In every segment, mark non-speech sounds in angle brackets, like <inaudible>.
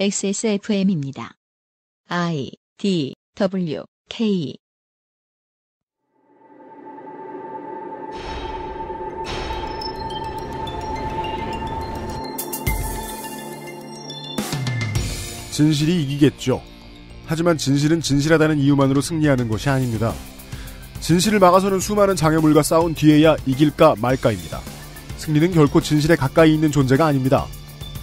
XSFM입니다. I D W K 진실이 이기겠죠. 하지만 진실은 진실하다는 이유만으로 승리하는 것이 아닙니다. 진실을 막아서는 수많은 장애물과 싸운 뒤에야 이길까 말까입니다. 승리는 결코 진실에 가까이 있는 존재가 아닙니다.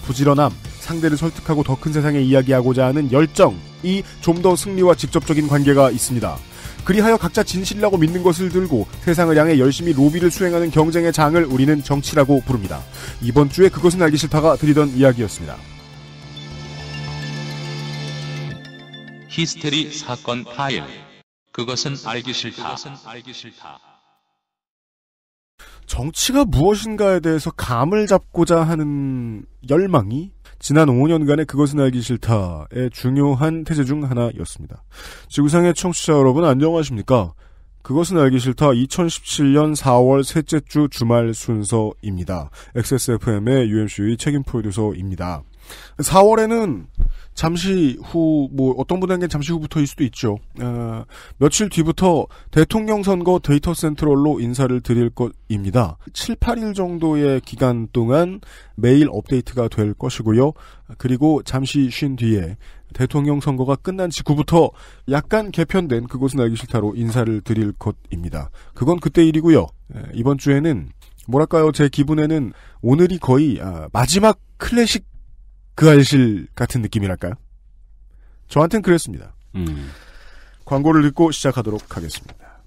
부지런함, 상대를 설득하고 더 큰 세상에 이야기하고자 하는 열정이 좀 더 승리와 직접적인 관계가 있습니다. 그리하여 각자 진실이라고 믿는 것을 들고 세상을 향해 열심히 로비를 수행하는 경쟁의 장을 우리는 정치라고 부릅니다. 이번 주에 그것은 알기 싫다가 드리던 이야기였습니다. 히스테리 사건 파일. 그것은 알기 싫다. 정치가 무엇인가에 대해서 감을 잡고자 하는 열망이 지난 5년간의 그것은 알기 싫다의 중요한 태제 중 하나였습니다. 지구상의 청취자 여러분 안녕하십니까? 그것은 알기 싫다 2017년 4월 셋째 주 주말 순서입니다. XSFM의 UMC의 책임 프로듀서입니다. 4월에는 잠시 후, 뭐, 어떤 분에겐 잠시 후부터일 수도 있죠. 어, 며칠 뒤부터 대통령 선거 데이터 센트럴로 인사를 드릴 것입니다. 7, 8일 정도의 기간 동안 매일 업데이트가 될 것이고요. 그리고 잠시 쉰 뒤에 대통령 선거가 끝난 직후부터 약간 개편된 그것은 알기 싫다로 인사를 드릴 것입니다. 그건 그때 일이고요. 에, 이번 주에는 뭐랄까요, 제 기분에는 오늘이 거의 아, 마지막 클래식 그 알실 같은 느낌이랄까요? 저한텐 그랬습니다. 음. 광고를 듣고 시작하도록 하겠습니다.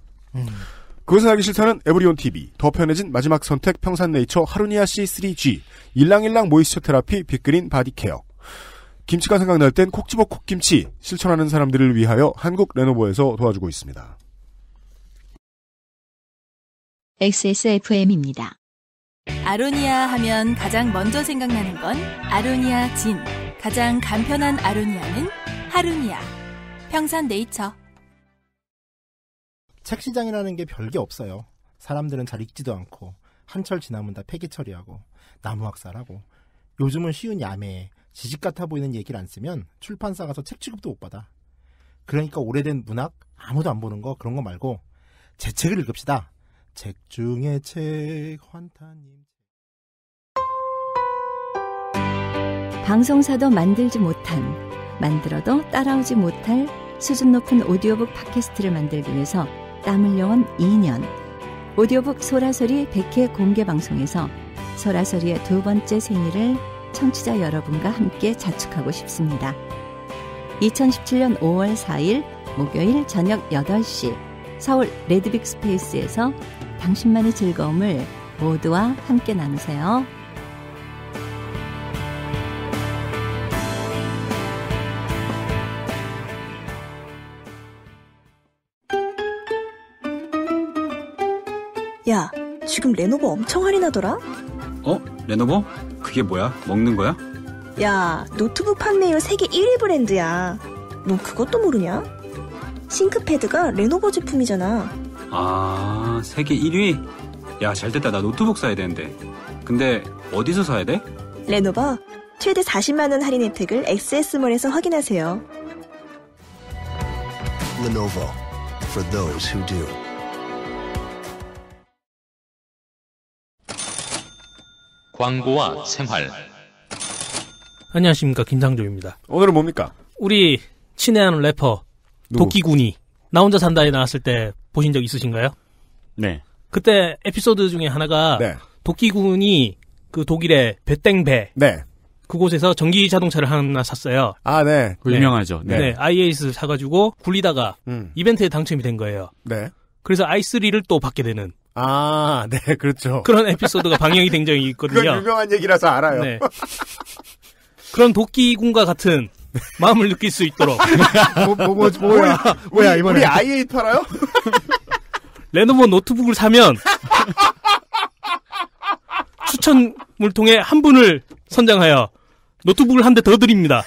그것은 알기 싫다는 에브리온 TV, 더 편해진 마지막 선택 평산네이처 아로니아 C3G, 일랑일랑 모이스처 테라피 빅그린 바디케어, 김치가 생각날 땐 콕 집어 콕김치, 실천하는 사람들을 위하여 한국 레노버에서 도와주고 있습니다. XSFM입니다. 아로니아 하면 가장 먼저 생각나는 건 아로니아 진. 가장 간편한 아로니아는 하루니아. 평산 네이처. 책 시장이라는 게 별게 없어요. 사람들은 잘 읽지도 않고 한철 지나면 다 폐기 처리하고 나무 학살하고 요즘은 쉬운 야매에 지식 같아 보이는 얘기를 안 쓰면 출판사 가서 책 취급도 못 받아. 그러니까 오래된 문학 아무도 안 보는 거 그런 거 말고 제 책을 읽읍시다. 책 중에 책 환타님. 방송사도 만들지 못한, 만들어도 따라오지 못할 수준 높은 오디오북 팟캐스트를 만들기 위해서 땀 흘려온 2년. 오디오북 소라소리 100회 공개 방송에서 소라소리의 두 번째 생일을 청취자 여러분과 함께 자축하고 싶습니다. 2017년 5월 4일 목요일 저녁 8시 서울 레드빅 스페이스에서 당신만의 즐거움을 모두와 함께 나누세요. 야, 지금 레노버 엄청 할인하더라? 어? 레노버? 그게 뭐야? 먹는 거야? 야, 노트북 판매율 세계 1위 브랜드야. 넌 그것도 모르냐? 싱크패드가 레노버 제품이잖아. 아, 세계 1위? 야, 잘 됐다. 나 노트북 사야 되는데. 근데 어디서 사야 돼? 레노버 최대 40만 원 할인 혜택을 XS몰에서 확인하세요. Lenovo for those who do. 광고와 생활. 안녕하십니까 김상조입니다. 오늘은 뭡니까? 우리 친애하는 래퍼 누구? 도끼군이 나 혼자 산다에 나왔을 때 보신 적 있으신가요? 네. 그때 에피소드 중에 하나가 네. 도끼군이 그 독일의 베땡배 네. 그곳에서 전기 자동차를 하나 샀어요. 아, 네. 그 네. 유명하죠. 네. 네. IAS 사가지고 굴리다가 음. 이벤트에 당첨이 된 거예요. 네. 그래서 i3를 또 받게 되는 아, 네, 그렇죠. 그런 에피소드가 방영이 된 적이 그건 있거든요. 유명한 얘기라서 알아요. 네. 그런 도끼군과 같은 마음을 느낄 수 있도록 <laughs> 뭐, 뭐, 뭐, 뭐 야, 뭐야, 이번에. 우리 i8 팔아요? <laughs> 레노버 노트북을 사면 <laughs> 추천을 통해 한 분을 선정하여 노트북을 한 대 더 드립니다.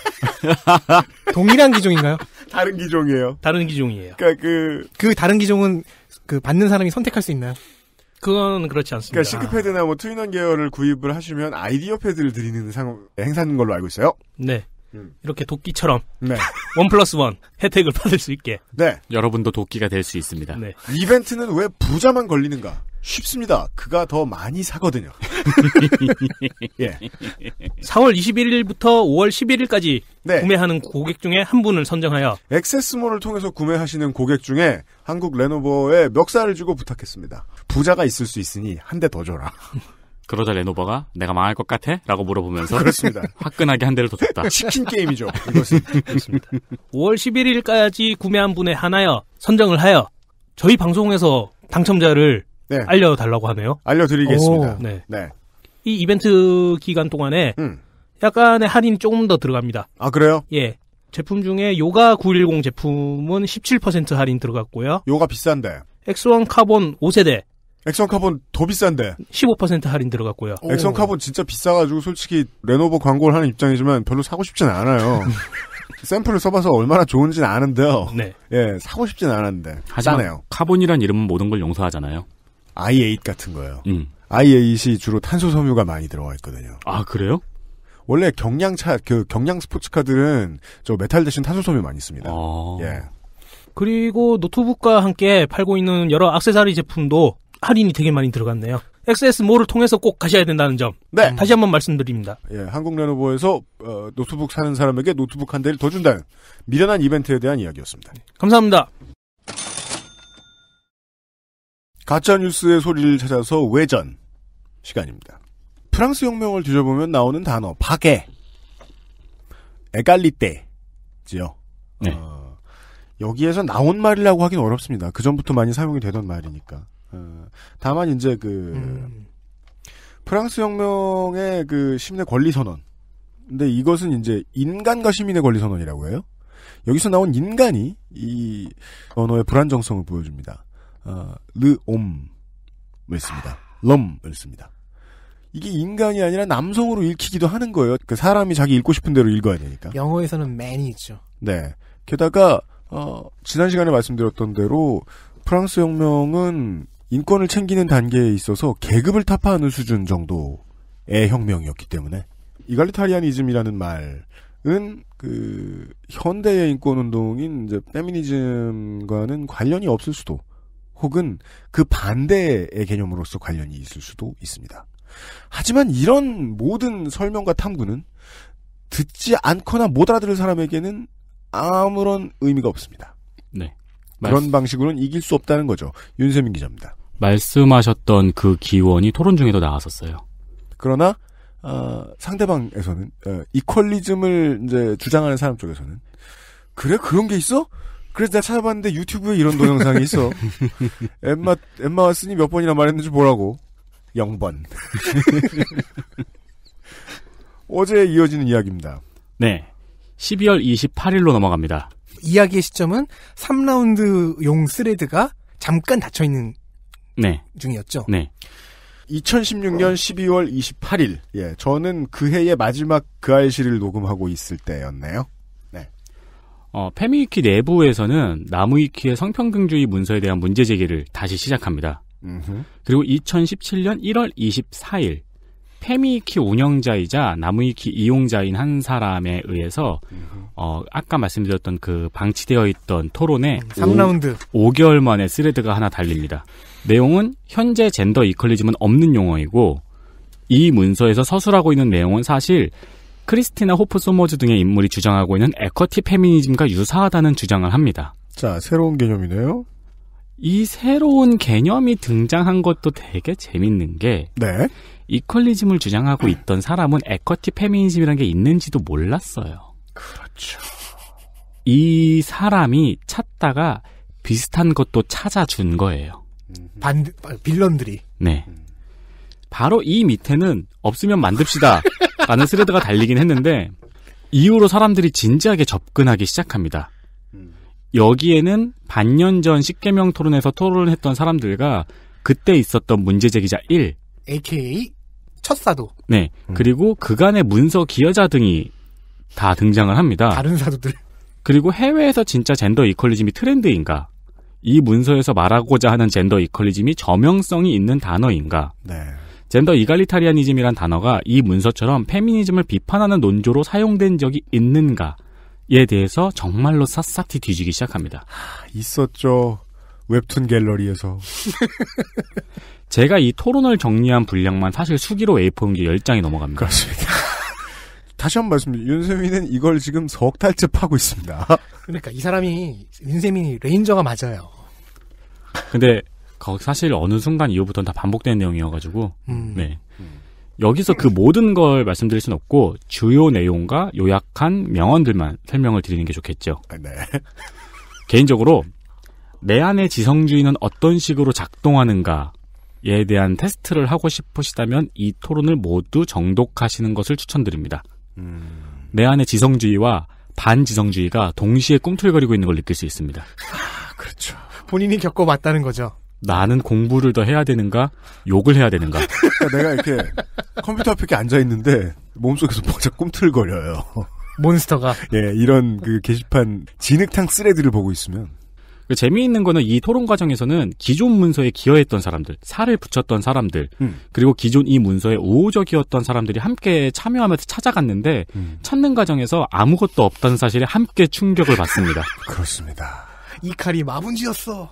동일한 기종인가요? 다른 기종이에요. 다른 기종이에요. 그러니까 그, 그 다른 기종은 그 받는 사람이 선택할 수 있나요? 그건 그렇지 않습니다. 그러니까 ThinkPad나 뭐 two-in-one 계열을 구입을 하시면 IdeaPad를 드리는 상 행사인 걸로 알고 있어요. 네. 이렇게 도끼처럼 네. <laughs> 원 플러스 원 혜택을 받을 수 있게. 네. 여러분도 도끼가 될 수 있습니다. 네. 이벤트는 왜 부자만 걸리는가? 쉽습니다. 그가 더 많이 사거든요. <laughs> 예. 4월 21일부터 5월 11일까지 네. 구매하는 고객 중에 한 분을 선정하여 액세스몰을 통해서 구매하시는 고객 중에 한국 레노버에 멱살을 주고 부탁했습니다. 부자가 있을 수 있으니 한 대 더 줘라. 그러자 레노버가 내가 망할 것 같아? 라고 물어보면서 <laughs> 그렇습니다. 화끈하게 한 대를 더 줬다. <laughs> 치킨 게임이죠. 이것은 그렇습니다. 5월 11일까지 구매한 분에 한하여 선정을 하여 저희 방송에서 당첨자를 네. 알려달라고 하네요. 알려드리겠습니다. 오, 네. 네. 이 이벤트 기간 동안에 약간의 할인이 조금 더 들어갑니다. 아 그래요? 예. 제품 중에 요가 910 제품은 17% 할인 들어갔고요. 요가 비싼데. X1 Carbon 5세대 X1 Carbon 더 비싼데. 15% 할인 들어갔고요. X1 Carbon 진짜 비싸가지고 솔직히 레노버 광고를 하는 입장이지만 별로 사고 싶진 않아요. <laughs> 샘플을 써봐서 얼마나 좋은지는 아는데요. 네. 예, 사고 싶진 않았는데. 하지만 싸네요. 카본이란 이름은 모든 걸 용서하잖아요. i8 같은 거예요. 음. i8이 주로 탄소 섬유가 많이 들어가 있거든요. 아 그래요? 원래 경량차 그 경량 스포츠카들은 저 메탈 대신 탄소 섬유 많이 씁니다. 어. 예. 그리고 노트북과 함께 팔고 있는 여러 액세서리 제품도 할인이 되게 많이 들어갔네요. XS몰을 통해서 꼭 가셔야 된다는 점. 네. 다시 한번 말씀드립니다. 예, 한국 레노버에서 어, 노트북 사는 사람에게 노트북 한 대를 더 준다는 미련한 이벤트에 대한 이야기였습니다. 감사합니다. 가짜 뉴스의 소리를 찾아서 외전 시간입니다. 프랑스 혁명을 뒤져보면 나오는 단어 파게, 에갈리떼지요. 네. 어, 여기에서 나온 말이라고 하긴 어렵습니다. 그 전부터 많이 사용이 되던 말이니까. 어, 다만 이제 그 프랑스 혁명의 그 시민의 권리 선언. 근데 이것은 이제 인간과 시민의 권리 선언이라고 해요. 여기서 나온 인간이 이 언어의 불안정성을 보여줍니다. 어, 르옴을 씁니다. 럼을 씁니다. 이게 인간이 아니라 남성으로 읽히기도 하는 거예요. 그 사람이 자기 읽고 싶은 대로 읽어야 되니까. 영어에서는 man이 있죠. 네. 게다가 어, 지난 시간에 말씀드렸던 대로 프랑스 혁명은 인권을 챙기는 단계에 있어서 계급을 타파하는 수준 정도의 혁명이었기 때문에 이갈리타리아니즘이라는 말은 그 현대의 인권 운동인 이제 페미니즘과는 관련이 없을 수도 혹은 그 반대의 개념으로서 관련이 있을 수도 있습니다. 하지만 이런 모든 설명과 탐구는 듣지 않거나 못 알아들을 사람에게는 아무런 의미가 없습니다. 네. 그런 방식으로는 이길 수 없다는 거죠. 윤세민 기자입니다. 말씀하셨던 그 기원이 토론 중에도 나왔었어요. 그러나 어, 상대방에서는 어, 이퀄리즘을 이제 주장하는 사람 쪽에서는 그래 그런 게 있어? 그래서 내가 찾아봤는데 유튜브에 이런 동영상이 있어. <laughs> 엠마 엠마 왓슨이 몇 번이나 말했는지 보라고. 0번. <laughs> 어제 이어지는 이야기입니다. 네. 12월 28일로 넘어갑니다. 이야기의 시점은 3라운드용 스레드가 잠깐 닫혀있는 네. 중이었죠. 네. 2016년 12월 28일. 예, 저는 그 해의 마지막 그 알실을 녹음하고 있을 때였네요. 네. 어, 페미위키 내부에서는 나무위키의 성평등주의 문서에 대한 문제 제기를 다시 시작합니다. 음흠. 그리고 2017년 1월 24일 페미위키 운영자이자 나무위키 이용자인 한 사람에 의해서 어, 아까 말씀드렸던 그 방치되어 있던 토론에 3라운드. 5, 개월 만에 thread가 하나 달립니다. 내용은 현재 gender equalism은 없는 용어이고 이 문서에서 서술하고 있는 내용은 사실 크리스티나 호프 소머즈 등의 인물이 주장하고 있는 equity feminism과 유사하다는 주장을 합니다. 자, 새로운 개념이네요. 이 새로운 개념이 등장한 것도 되게 재밌는 게 네. equalism을 주장하고 있던 사람은 equity feminism이라는 게 있는지도 몰랐어요. 그렇죠. 이 사람이 찾다가 비슷한 것도 찾아준 거예요. 반 빌런들이 네. 바로 이 밑에는 없으면 만듭시다. 라는 스레드가 달리긴 했는데, 이후로 사람들이 진지하게 접근하기 시작합니다. 여기에는 반년 전 10개명 토론에서 토론을 했던 사람들과 그때 있었던 문제제기자 1, AKA 첫 사도 네. 그리고 그간의 문서 기여자 등이 다 등장을 합니다. 다른 사도들 그리고 해외에서 진짜 젠더 이퀄리즘이 트렌드인가? 이 문서에서 말하고자 하는 젠더 이퀄리즘이 저명성이 있는 단어인가? 네. 젠더 이갈리타리아니즘이란 단어가 이 문서처럼 페미니즘을 비판하는 논조로 사용된 적이 있는가에 대해서 정말로 샅샅이 뒤지기 시작합니다. 있었죠. 웹툰 갤러리에서. <laughs> 제가 이 토론을 정리한 분량만 사실 수기로 A4용지 10장이 넘어갑니다. 그렇습니다. <laughs> 다시 한 번 말씀드립니다. 윤세민은 이걸 지금 석 달째 파고 있습니다. <laughs> 그러니까 이 사람이 윤세민이 레인저가 맞아요. 근데 사실 어느 순간 이후부터는 다 반복되는 내용이어가지고 음. 네. 여기서 그 모든 걸 말씀드릴 순 없고 주요 내용과 요약한 명언들만 설명을 드리는 게 좋겠죠. 네. 개인적으로 내 안의 지성주의는 어떤 식으로 작동하는가에 대한 테스트를 하고 싶으시다면 이 토론을 모두 정독하시는 것을 추천드립니다. 내 안의 지성주의와 반지성주의가 동시에 꿈틀거리고 있는 걸 느낄 수 있습니다. 그렇죠. 본인이 겪어봤다는 거죠. 나는 공부를 더 해야 되는가? 욕을 해야 되는가? <laughs> 그러니까 내가 이렇게 컴퓨터 앞에 이렇게 앉아 있는데 몸속에서 뭔가 꿈틀거려요. 몬스터가. 예, 이런 그 게시판 진흙탕 쓰레기를 보고 있으면 그 재미있는 거는 이 토론 과정에서는 기존 문서에 기여했던 사람들, 살을 붙였던 사람들, 음. 그리고 기존 이 문서에 우호적이었던 사람들이 함께 참여하면서 찾아갔는데 음. 찾는 과정에서 아무것도 없다는 사실에 함께 충격을 받습니다. <laughs> 그렇습니다. 이 칼이 마분지였어.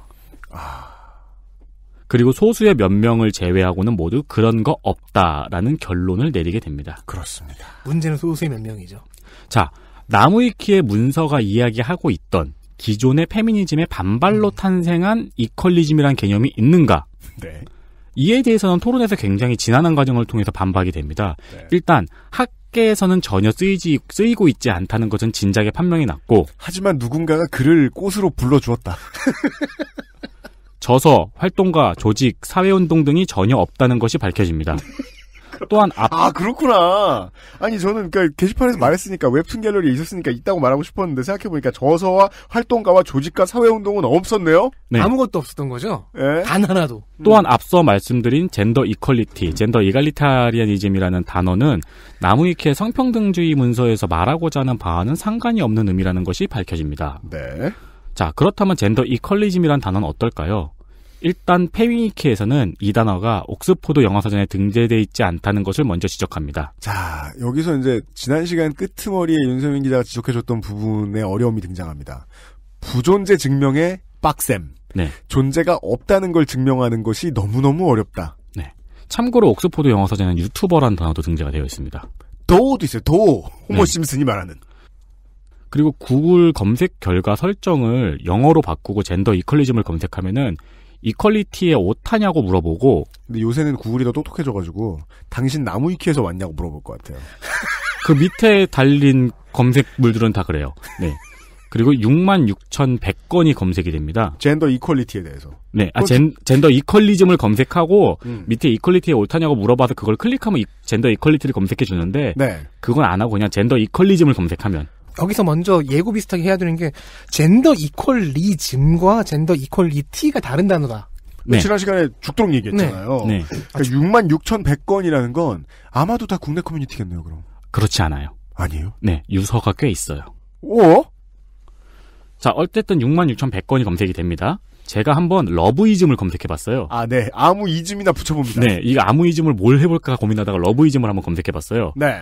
그리고 소수의 몇 명을 제외하고는 모두 그런 거 없다라는 결론을 내리게 됩니다. 그렇습니다. 문제는 소수의 몇 명이죠. 자, 나무위키의 문서가 이야기하고 있던 기존의 페미니즘의 반발로 탄생한 이퀄리즘이란 개념이 있는가? 네. 이에 대해서는 토론에서 굉장히 지난한 과정을 통해서 반박이 됩니다. 일단 학계에서는 전혀 쓰이지, 쓰이고 있지 않다는 것은 진작에 판명이 났고 하지만 누군가가 그를 꽃으로 불러주었다. <laughs> 저서, 활동가, 조직, 사회운동 등이 전혀 없다는 것이 밝혀집니다. <laughs> 또한 앞, 아 그렇구나. 아니 저는 그 게시판에서 말했으니까 웹툰 갤러리에 있었으니까 있다고 말하고 싶었는데 생각해 보니까 저서와 활동가와 조직가 사회운동은 없었네요. 네. 아무것도 없었던 거죠. 예. 단 하나도. 또한 앞서 말씀드린 젠더 이퀄리티, 젠더 이갈리타리아니즘이라는 단어는 나무위키의 성평등주의 문서에서 말하고자 하는 바와는 상관이 없는 의미라는 것이 밝혀집니다. 네. 자, 그렇다면 젠더 이퀄리즘이란 단어는 어떨까요? 일단 페미니키에서는 이 단어가 옥스포드 영어사전에 등재되어 있지 않다는 것을 먼저 지적합니다. 자 여기서 이제 지난 시간 끄트머리에 윤세민 기자가 지적해줬던 부분의 어려움이 등장합니다. 부존재 증명의 빡셈. 네. 존재가 없다는 걸 증명하는 것이 너무너무 어렵다. 참고로 옥스포드 영어사전에는 유튜버라는 단어도 등재가 되어 있습니다. D'oh도 있어요. 도. 호모 네. 심슨이 말하는. 그리고 구글 검색 결과 설정을 영어로 바꾸고 gender equalism을 검색하면은 equality의 오타냐고 물어보고 근데 요새는 구글이 더 똑똑해져가지고 당신 나무위키에서 왔냐고 물어볼 것 같아요. 그 밑에 달린 검색물들은 다 그래요. 네. 그리고 66,100건이 검색이 됩니다. gender equality에 대해서. 네, 아, 젠, gender equalism을 검색하고 음. 밑에 equality의 오타냐고 물어봐서 그걸 클릭하면 이- gender equality를 검색해 주는데 네. 그건 안 하고 그냥 gender equalism을 검색하면 여기서 먼저 예고 비슷하게 해야 되는 게 gender equalism과 gender equality가 다른 단어다. 네. 지난 시간에 죽도록 얘기했잖아요. 네. 그러니까 66,100건이라는 건 아마도 다 국내 커뮤니티겠네요, 그럼. 그렇지 않아요. 아니에요? 네, 유서가 꽤 있어요. 오? 자, 어쨌든 66,100건이 검색이 됩니다. 제가 한번 loveism을 검색해 봤어요. 아, 네. 아무 이즘이나 붙여봅니다. 네, 이거 아무 이즘을 뭘 해볼까 고민하다가 loveism을 한번 검색해 봤어요. 네.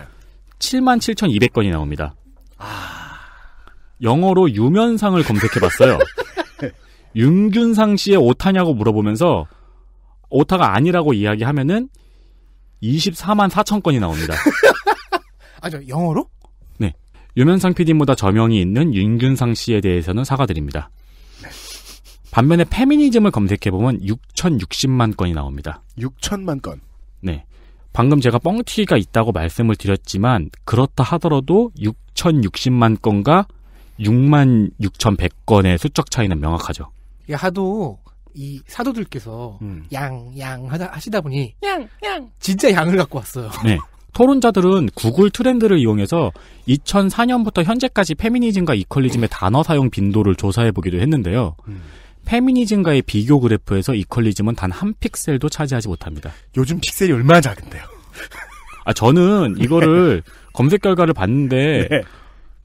77,200건이 나옵니다. 영어로 유면상을 검색해 봤어요. <laughs> 윤균상 씨의 오타냐고 물어보면서 오타가 아니라고 이야기하면은 24만 4천 건이 나옵니다. <laughs> 아, 저 영어로? 네. 유면상 PD보다 저명이 있는 윤균상 씨에 대해서는 사과드립니다. 반면에 페미니즘을 검색해보면 6,060만 건이 나옵니다. 6천만 건. 네. 방금 제가 뻥튀기가 있다고 말씀을 드렸지만 그렇다 하더라도 6,060만 건과 6만 6,100건의 수적 차이는 명확하죠. 이게 하도 이 사도들께서 음. 양, 양 하다, 하시다 보니 양, 양 진짜 양을 갖고 왔어요. <laughs> 네. 토론자들은 구글 트렌드를 이용해서 2004년부터 현재까지 페미니즘과 이퀄리즘의 단어 사용 빈도를 조사해 보기도 했는데요. 페미니즘과의 비교 그래프에서 이퀄리즘은 단 한 픽셀도 차지하지 못합니다. 요즘 픽셀이 얼마나 작은데요? 아, 저는 이거를 <laughs> 검색 결과를 봤는데 네.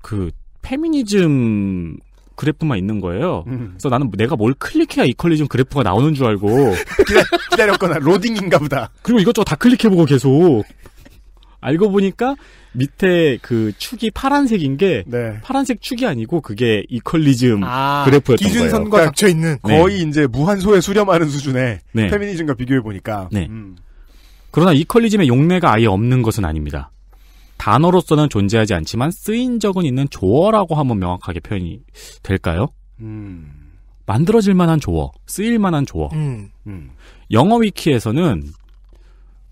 그 페미니즘 그래프만 있는 거예요. 음. 그래서 나는 내가 뭘 클릭해야 이퀄리즘 그래프가 나오는 줄 알고 <laughs> 기다, 기다렸거나 로딩인가 보다. 그리고 이것저것 다 클릭해보고 계속 알고 보니까 밑에 그 축이 파란색인 게 네. 파란색 축이 아니고 그게 equalism 아, 그래프였던 기준선과 거예요. 겹쳐 있는 네. 거의 이제 무한소에 수렴하는 수준의 네. 페미니즘과 비교해 보니까. 네. 음. 그러나 equalism의 용례가 아예 없는 것은 아닙니다. 단어로서는 존재하지 않지만 쓰인 적은 있는 조어라고 하면 명확하게 표현이 될까요? 음. 만들어질 만한 조어, 쓰일 만한 조어. 음. 음. 영어 위키에서는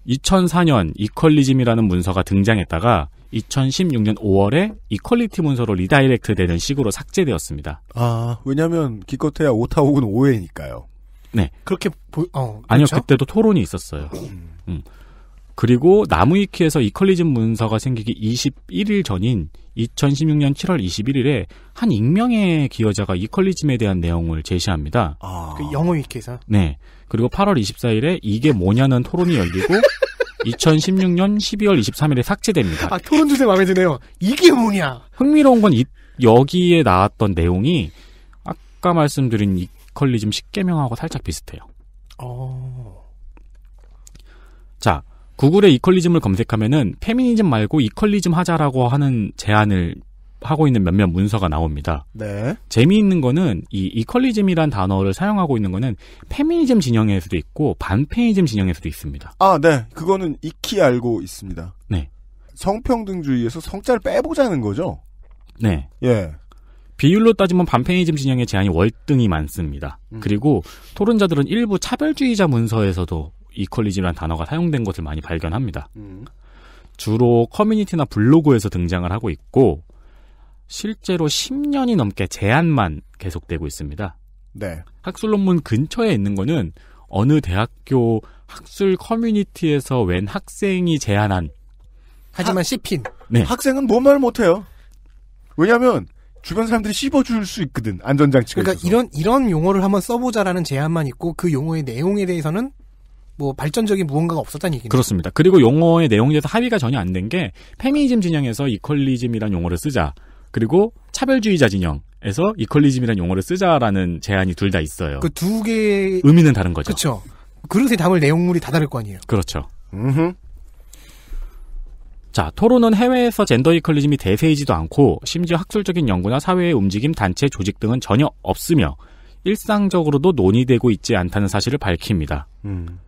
2004년 equalism이라는 문서가 등장했다가 2016년 5월에 equality 문서로 redirect 되는 식으로 삭제되었습니다. 아, 왜냐면 기껏해야 오타 혹은 오해니까요. 네. 그렇게 보, 어, 아니요, 그렇죠? 그때도 토론이 있었어요. 음. 그리고 나무위키에서 이퀄리즘 문서가 생기기 21일 전인 2016년 7월 21일에 한 익명의 기여자가 이퀄리즘에 대한 내용을 제시합니다. 그 영어 위키에서 네. 그리고 8월 24일에 이게 뭐냐는 토론이 열리고 2016년 12월 23일에 삭제됩니다. 아 토론 주제 마음에 드네요. 이게 뭐냐? 흥미로운 건 이- 여기에 나왔던 내용이 아까 말씀드린 이퀄리즘 10개명하고 살짝 비슷해요. 어. 자, 구글에 이퀄리즘을 검색하면은 페미니즘 말고 이퀄리즘 하자라고 하는 제안을 하고 있는 몇몇 문서가 나옵니다. 네. 재미있는 거는 이 이퀄리즘이란 단어를 사용하고 있는 거는 페미니즘 진영에서도 있고 반페미니즘 진영에서도 있습니다. 아, 네. 그거는 익히 알고 있습니다. 네. 성평등주의에서 성자를 빼보자는 거죠. 네. 예. 비율로 따지면 반페미니즘 진영의 제안이 월등히 많습니다. 그리고 토론자들은 일부 차별주의자 문서에서도 이퀄리즘이라는 단어가 사용된 것을 많이 발견합니다. 주로 커뮤니티나 블로그에서 등장을 하고 있고 실제로 10년이 넘게 제한만 계속되고 있습니다. 네. 학술 논문 근처에 있는 거는 어느 대학교 학술 커뮤니티에서 웬 학생이 제안한 하지만 씹힌. 네. 학생은 뭔 말 못해요. 왜냐면 주변 사람들이 씹어줄 수 있거든. 안전장치가 그러니까 있어서. 이런 이런 용어를 한번 써보자라는 제안만 있고 그 용어의 내용에 대해서는 뭐 발전적인 무언가가 없었다는 얘기네요. 그렇습니다. 그리고 용어의 내용에 대해서 합의가 전혀 안 된 게 페미니즘 진영에서 이퀄리즘이란 용어를 쓰자. 그리고 차별주의자 진영에서 이퀄리즘이란 용어를 쓰자라는 제안이 둘 다 있어요. 그 두 개의 의미는 다른 거죠. 그렇죠. 그릇에 담을 내용물이 다 다를 거 아니에요. 그렇죠. 자, 토론은 해외에서 젠더 이퀄리즘이 대세이지도 않고 심지어 학술적인 연구나 사회의 움직임, 단체, 조직 등은 전혀 없으며 일상적으로도 논의되고 있지 않다는 사실을 밝힙니다. 음.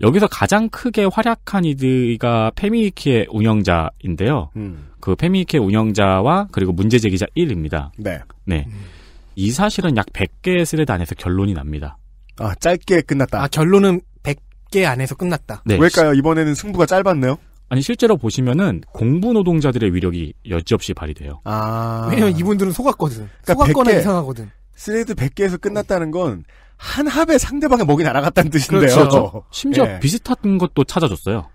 여기서 가장 크게 활약한 이들가 페미니키의 운영자인데요. 음. 그 페미니키의 운영자와 그리고 문제 제기자 1입니다. 네. 네. 이 사실은 약 100개의 thread 안에서 결론이 납니다. 아, 짧게 끝났다. 아 결론은 100개 안에서 끝났다. 네. 왜일까요? 이번에는 승부가 짧았네요. 아니 실제로 보시면은 공부 노동자들의 위력이 여지없이 발휘돼요. 아. 왜냐면 이분들은 속았거든. 그러니까 속았거나 100개. 이상하거든. thread 100개에서 끝났다는 건 한 합에 상대방의 목이 날아갔다는 뜻인데요. 그렇죠. 심지어 예. 비슷한 것도 찾아줬어요.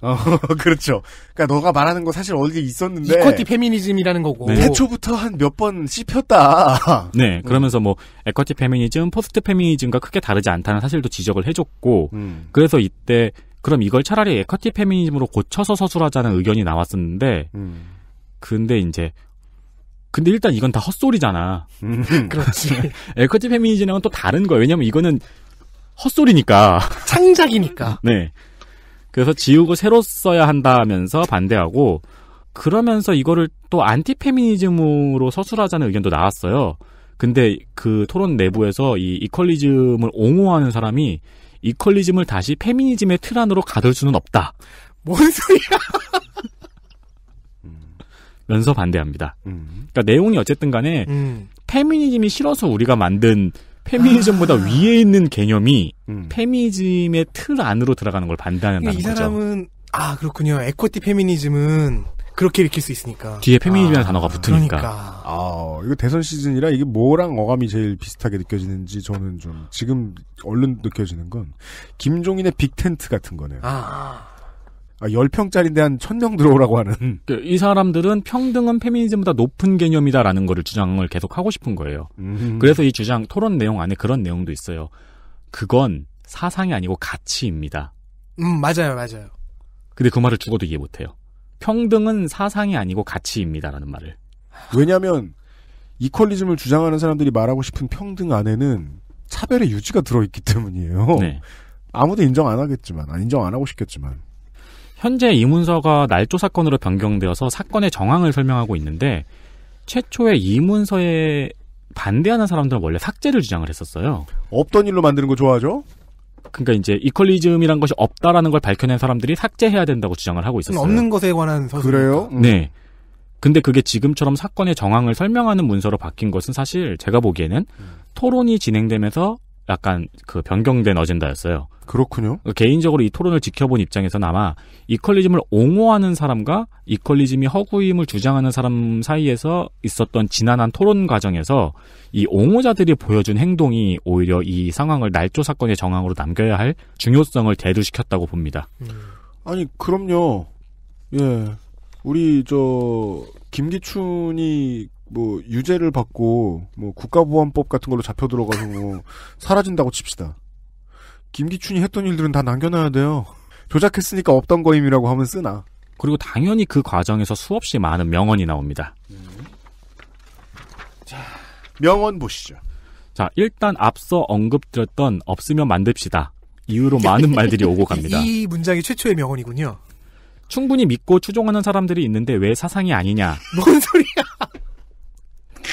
어, <laughs> 그렇죠. 그러니까 너가 말하는 거 사실 어디 있었는데 equity feminism이라는 거고. 네. 태초부터 한 몇 번 씹혔다. <laughs> 네, 그러면서 뭐 equity feminism, post feminism과 크게 다르지 않다는 사실도 지적을 해줬고, 음. 그래서 이때 그럼 이걸 차라리 equity feminism으로 고쳐서 서술하자는 의견이 나왔었는데, 음. 근데 이제 근데 일단 이건 다 헛소리잖아. 음. <laughs> 그렇지. <laughs> equity feminism은 또 다른 거예요. 왜냐면 이거는 헛소리니까. <laughs> 창작이니까. 네. 그래서 지우고 새로 써야 한다면서 반대하고 그러면서 이거를 또 안티 페미니즘으로 서술하자는 의견도 나왔어요. 근데 그 토론 내부에서 이 equalism을 옹호하는 사람이 equalism을 다시 페미니즘의 틀 안으로 가둘 수는 없다. 뭔 소리야? 면서 반대합니다. 음. 그러니까 내용이 어쨌든 간에 음. 페미니즘이 싫어서 우리가 만든 페미니즘보다 위에 있는 개념이 음. 페미니즘의 틀 안으로 들어가는 걸 반대한다는 그러니까 이 거죠. 사람은 아 그렇군요. equity 페미니즘은 그렇게 읽힐 수 있으니까. 뒤에 페미니즘이라는 단어가 붙으니까. 그러니까. 아, 이거 대선 시즌이라 이게 뭐랑 어감이 제일 비슷하게 느껴지는지 저는 좀 지금 얼른 느껴지는 건 김종인의 빅텐트 같은 거네요. 아. 아, 10평짜리인데 한 1000명 들어오라고 하는. 그이 사람들은 평등은 페미니즘보다 높은 개념이다라는 거를 주장을 계속 하고 싶은 거예요. 음. 그래서 이 주장 토론 내용 안에 그런 내용도 있어요. 그건 사상이 아니고 가치입니다. 음 맞아요 맞아요. 근데 그 말을 죽어도 이해 못해요. 평등은 사상이 아니고 가치입니다라는 말을. 왜냐면 이퀄리즘을 주장하는 사람들이 말하고 싶은 평등 안에는 차별의 유지가 들어있기 때문이에요. 네. 아무도 인정 안 하겠지만, 아, 인정 안 하고 싶겠지만. 현재 이 문서가 날조 사건으로 변경되어서 사건의 정황을 설명하고 있는데 최초에 이 문서에 반대하는 사람들은 원래 삭제를 주장을 했었어요. 없던 일로 만드는 거 좋아하죠? 그러니까 이제 이퀄리즘이란 것이 없다라는 걸 밝혀낸 사람들이 삭제해야 된다고 주장을 하고 있었어요. 없는 것에 관한 서술. 그래요? 음. 네. 근데 그게 지금처럼 사건의 정황을 설명하는 문서로 바뀐 것은 사실 제가 보기에는 토론이 진행되면서 약간 그 변경된 어젠다였어요. 그렇군요. 개인적으로 이 토론을 지켜본 입장에서는 아마 이퀄리즘을 옹호하는 사람과 이퀄리즘이 허구임을 주장하는 사람 사이에서 있었던 지난한 토론 과정에서 이 옹호자들이 보여준 행동이 오히려 이 상황을 날조 사건의 정황으로 남겨야 할 중요성을 대두시켰다고 봅니다. 아니, 그럼요. 예. 우리, 저, 김기춘이 뭐, 유죄를 받고, 뭐, 국가보안법 같은 걸로 잡혀 들어가서 뭐, 사라진다고 칩시다. 김기춘이 했던 일들은 다 남겨놔야 돼요. 조작했으니까 없던 거임이라고 하면 쓰나. 그리고 당연히 그 과정에서 수없이 많은 명언이 나옵니다. 명언 보시죠. 자, 일단 앞서 언급드렸던 없으면 만듭시다. 이후로 많은 말들이 오고 <laughs> 갑니다. 이 문장이 최초의 명언이군요. 충분히 믿고 추종하는 사람들이 있는데 왜 사상이 아니냐. 뭔 소리야?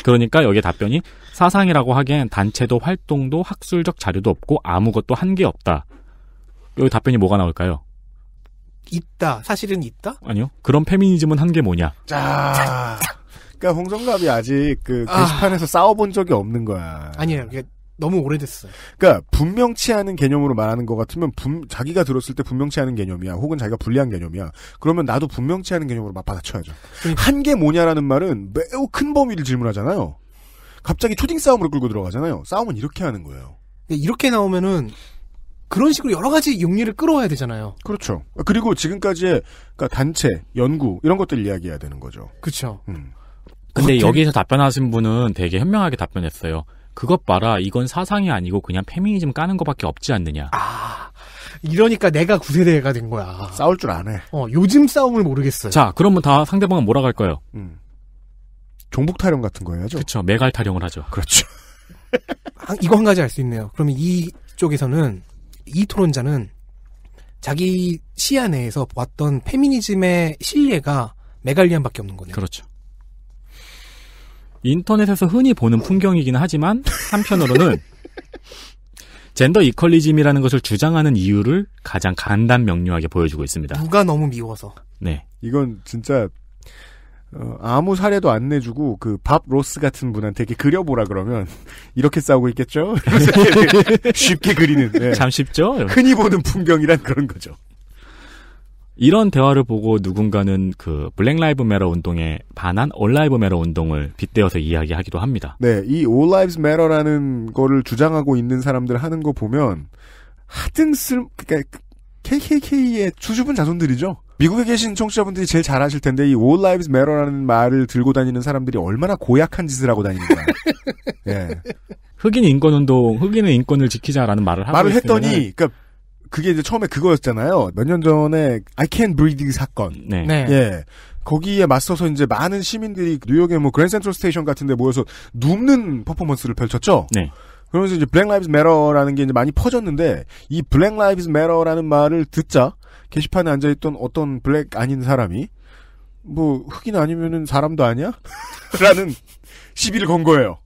그러니까 여기에 답변이 사상이라고 하기엔 단체도 활동도 학술적 자료도 없고 아무것도 한 게 없다. 여기 답변이 뭐가 나올까요? 있다. 사실은 있다? 아니요. 그런 페미니즘은 한 게 뭐냐? 자. 그러니까 홍성갑이 아직 그 아. 게시판에서 싸워본 적이 없는 거야. 아니에요. 너무 오래됐어요. 그러니까 분명치 않은 개념으로 말하는 것 같으면 분- 자기가 들었을 때 분명치 않은 개념이야. 혹은 자기가 불리한 개념이야. 그러면 나도 분명치 않은 개념으로 막 받아쳐야죠. 한게 뭐냐라는 말은 매우 큰 범위를 질문하잖아요. 갑자기 초딩 싸움으로 끌고 들어가잖아요. 싸움은 이렇게 하는 거예요. 이렇게 나오면은 그런 식으로 여러 가지 용리를 끌어와야 되잖아요. 그렇죠. 그리고 지금까지의 그러니까 단체, 연구 이런 것들 이야기해야 되는 거죠. 그렇죠. 근데 여기서 답변하신 분은 되게 현명하게 답변했어요. 그것 봐라. 이건 사상이 아니고 그냥 페미니즘 까는 것밖에 없지 않느냐. 이러니까 내가 구세대가 된 거야. 싸울 줄 아네. 어, 요즘 싸움을 모르겠어요. 자, 그러면 다 상대방은 뭐라 갈까요? 음. 종북 타령 같은 거 해야죠. 그렇죠. 메갈 타령을 하죠. 그렇죠. 한- 이거 한 가지 알 수 있네요. 그러면 이 쪽에서는 이 토론자는 자기 시야 내에서 보았던 페미니즘의 신뢰가 메갈리안밖에 없는 거네요. 그렇죠. 인터넷에서 흔히 보는 풍경이긴 하지만 한편으로는 <laughs> 젠더 이퀄리즘이라는 것을 주장하는 이유를 가장 간단 명료하게 보여주고 있습니다. 누가 너무 미워서. 네. 이건 진짜 어, 아무 사례도 안 내주고 그 밥 로스 같은 분한테 이렇게 그려보라 그러면 <laughs> 이렇게 싸우고 있겠죠? <laughs> 쉽게 그리는 예. 참 쉽죠? 흔히 보는 풍경이란 그런 거죠. 이런 대화를 보고 누군가는 그 Black Lives Matter 운동에 반한 All Lives Matter 운동을 빗대어서 이야기하기도 합니다. 네, 이 All Lives Matter라는 거를 주장하고 있는 사람들 하는 거 보면 하등 쓸 그러니까 KKK의 수줍은 자손들이죠. 미국에 계신 청취자분들이 제일 잘 아실 텐데 이 All Lives Matter라는 말을 들고 다니는 사람들이 얼마나 고약한 짓을 하고 다니는가. <laughs> 예. 흑인 인권 운동, 흑인의 인권을 지키자라는 말을 하고 말을 했더니 그러니까 그게 이제 처음에 그거였잖아요. 몇 년 전에 I Can't Breathe 사건. 네. 네. 예. 거기에 맞서서 이제 많은 시민들이 뉴욕의 뭐 그랜드 센트럴 스테이션 같은 데 모여서 눕는 퍼포먼스를 펼쳤죠. 네. 그러면서 이제 Black Lives Matter라는 게 이제 많이 퍼졌는데 이 Black Lives Matter라는 말을 듣자 게시판에 앉아 있던 어떤 black 아닌 사람이 뭐 흑인 아니면은 사람도 아니야? <laughs> 라는 시비를 건 거예요.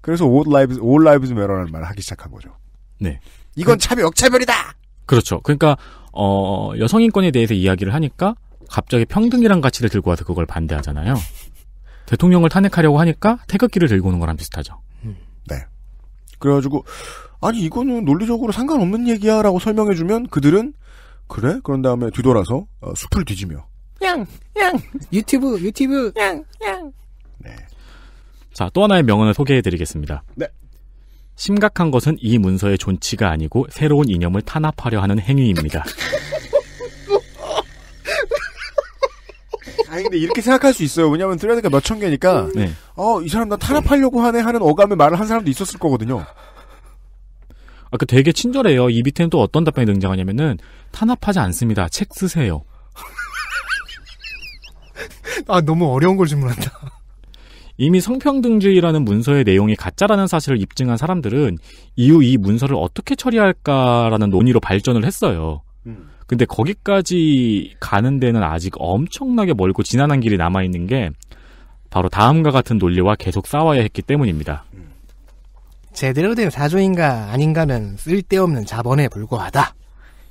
그래서 all lives all lives matter라는 말을 하기 시작한 거죠. 네. 이건 차별 역차별이다. 그렇죠. 그러니까 어 여성 인권에 대해서 이야기를 하니까 갑자기 평등이란 가치를 들고 와서 그걸 반대하잖아요. <laughs> 대통령을 탄핵하려고 하니까 태극기를 들고 오는 거랑 비슷하죠. 네. 그래가지고 아니 이거는 논리적으로 상관없는 얘기야라고 설명해주면 그들은 그래? 그런 다음에 뒤돌아서 어, 숲을 뒤지며 양, 양. 유튜브, 유튜브. 양, 양. 자, 또 하나의 명언을 소개해드리겠습니다. 네. 심각한 것은 이 문서의 존치가 아니고 새로운 이념을 탄압하려 하는 행위입니다. <laughs> 아니 근데 이렇게 생각할 수 있어요. 왜냐하면 트레드가 몇천 개니까 네. 어이 사람 나 탄압하려고 하네 하는 어감의 말을 한 사람도 있었을 거거든요. 아까 되게 친절해요. 이 밑에는 또 어떤 답변이 등장하냐면은 탄압하지 않습니다. 책 쓰세요. 아, 너무 어려운 걸 질문한다. 이미 성평등주의라는 문서의 내용이 가짜라는 사실을 입증한 사람들은 이후 이 문서를 어떻게 처리할까라는 논의로 발전을 했어요. 근데 거기까지 가는 데는 아직 엄청나게 멀고 지난한 길이 남아있는 게 바로 다음과 같은 논리와 계속 싸워야 했기 때문입니다. 제대로 된 사조인가 아닌가는 쓸데없는 자본에 불과하다.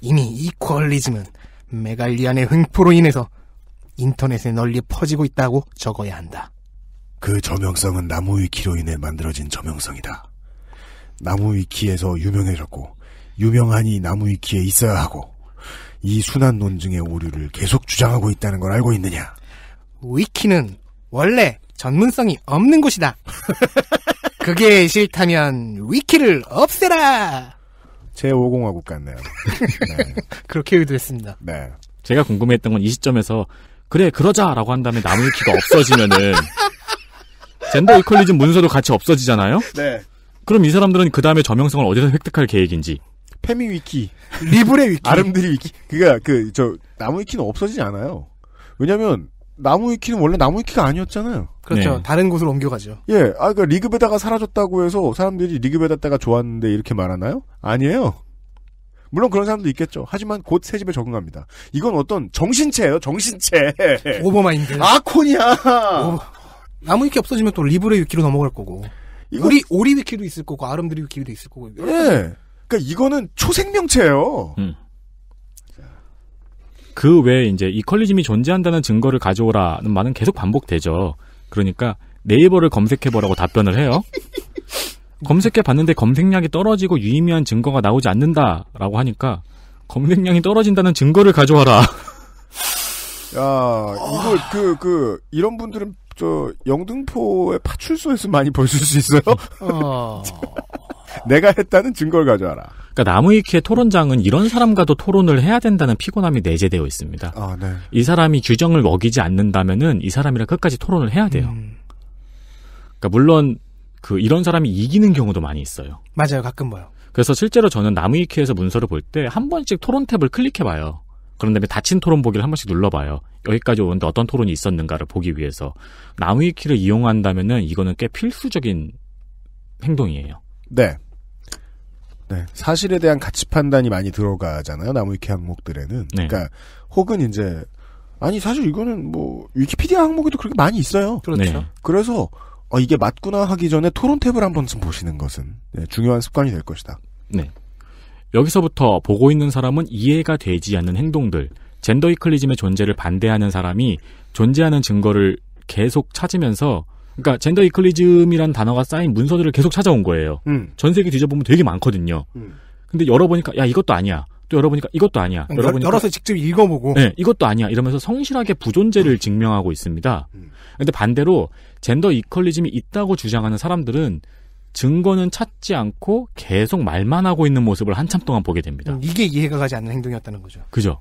이미 이퀄리즘은 메갈리안의 횡포로 인해서 인터넷에 널리 퍼지고 있다고 적어야 한다. 그 저명성은 나무 위키로 인해 만들어진 저명성이다. 나무 위키에서 유명해졌고 유명한이 나무 위키에 있어야 하고 이 순환 논증의 오류를 계속 주장하고 있다는 걸 알고 있느냐? 위키는 원래 전문성이 없는 곳이다. <laughs> 그게 싫다면 위키를 없애라. 제5공화국 같네요. <laughs> 그렇게 의도했습니다. 네. 제가 궁금했던 건 이 시점에서 그래 그러자라고 한 다음에 나무 위키가 없어지면은 <laughs> 젠더 이퀄리즘 문서도 같이 없어지잖아요. 네. 그럼 이 사람들은 그 다음에 저명성을 어디서 획득할 계획인지. 페미 위키, 리브레 위키, 아름드리 위키. 그니까 그 저 나무 위키는 없어지지 않아요. 왜냐하면 나무 위키는 원래 나무 위키가 아니었잖아요. 그렇죠. 네. 다른 곳으로 옮겨가죠. 예, 아, 그 리그베다가 사라졌다고 해서 사람들이 리그베다가 좋았는데 이렇게 말하나요? 아니에요. 물론 그런 사람도 있겠죠. 하지만 곧 새 집에 적응합니다. 이건 어떤 정신체예요, 정신체. 오버마인드. 아콘이야. 나무 위키 없어지면 또 리브레 위키로 넘어갈 거고. 이거- 우리 오리 위키도 있을 거고 아름드리 위키도 있을 거고. 예. 그러니까 이거는 초생명체예요. 음. 그 외에 이제 이퀄리즘이 존재한다는 증거를 가져오라는 말은 계속 반복되죠. 그러니까 네이버를 검색해보라고 답변을 해요. <laughs> 검색해 봤는데 검색량이 떨어지고 유의미한 증거가 나오지 않는다라고 하니까 검색량이 떨어진다는 증거를 가져와라. 야, 이거 그, 그, 이런 분들은 저 영등포의 파출소에서 많이 보실 수 있어요. 어... <laughs> 내가 했다는 증거를 가져와라. 그러니까 나무위키의 토론장은 이런 사람과도 토론을 해야 된다는 피곤함이 내재되어 있습니다. 아, 네. 이 사람이 규정을 어기지 않는다면은 이 사람이랑 끝까지 토론을 해야 돼요. 음, 그러니까 물론 그 이런 사람이 이기는 경우도 많이 있어요. 맞아요. 가끔 봐요. 그래서 실제로 저는 나무위키에서 문서를 볼 때 한 번씩 토론 탭을 클릭해봐요. 그런 다음에 닫힌 토론 보기를 한 번씩 눌러봐요. 여기까지 오는데 어떤 토론이 있었는가를 보기 위해서. 나무위키를 이용한다면은 이거는 꽤 필수적인 행동이에요. 네. 네. 사실에 대한 가치 판단이 많이 들어가잖아요. 나무위키 항목들에는. 네. 그러니까 혹은 이제 아니 사실 이거는 뭐 위키피디아 항목에도 그렇게 많이 있어요. 그렇죠. 네. 그래서 어, 이게 맞구나 하기 전에 토론 탭을 한 번쯤 보시는 것은 네, 중요한 습관이 될 것이다. 네. 여기서부터 보고 있는 사람은 이해가 되지 않는 행동들, 젠더 이퀄리즘의 존재를 반대하는 사람이 존재하는 증거를 계속 찾으면서, 그러니까 젠더 이퀄리즘이란 단어가 쌓인 문서들을 계속 찾아온 거예요. 음. 전 세계 뒤져보면 되게 많거든요. 음. 근데 열어보니까 야 이것도 아니야. 또 열어보니까 이것도 아니야. 열- 열어보니까 열어서 직접 읽어보고. 네, 이것도 아니야. 이러면서 성실하게 부존재를 증명하고 있습니다. 음. 근데 반대로 젠더 이퀄리즘이 있다고 주장하는 사람들은 증거는 찾지 않고 계속 말만 하고 있는 모습을 한참 동안 보게 됩니다. 음, 이게 이해가 가지 않는 행동이었다는 거죠. 그죠?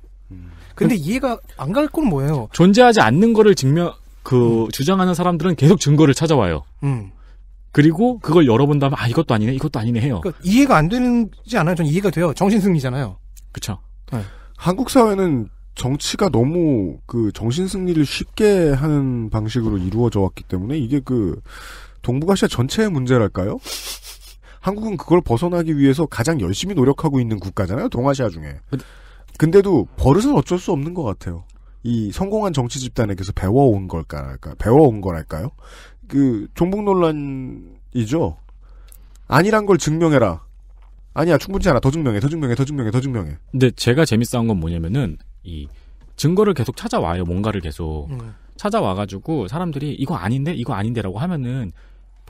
근데 이해가 안 갈 건 뭐예요? 존재하지 않는 거를 증명 그 주장하는 사람들은 계속 증거를 찾아와요. 음. 그리고 그걸 열어본 다음에 아 이것도 아니네, 이것도 아니네 해요. 그러니까 이해가 안 되는지 않아요? 전 이해가 돼요. 정신승리잖아요. 그쵸? 한국 사회는 정치가 너무 그 정신 승리를 쉽게 하는 방식으로 이루어져 왔기 때문에 이게 그 동북아시아 전체의 문제랄까요? 한국은 그걸 벗어나기 위해서 가장 열심히 노력하고 있는 국가잖아요, 동아시아 중에. 근데도 버릇은 어쩔 수 없는 것 같아요. 이 성공한 정치 집단에게서 배워온 걸까, 배워온 거랄까요? 그 종북 논란이죠. 아니란 걸 증명해라. 아니야, 충분치 않아. 더 증명해, 더 증명해, 더 증명해, 더 증명해. 근데 제가 재밌어한 건 뭐냐면은 이 증거를 계속 찾아와요. 뭔가를 계속 음. 찾아와가지고 사람들이 이거 아닌데 이거 아닌데라고 하면은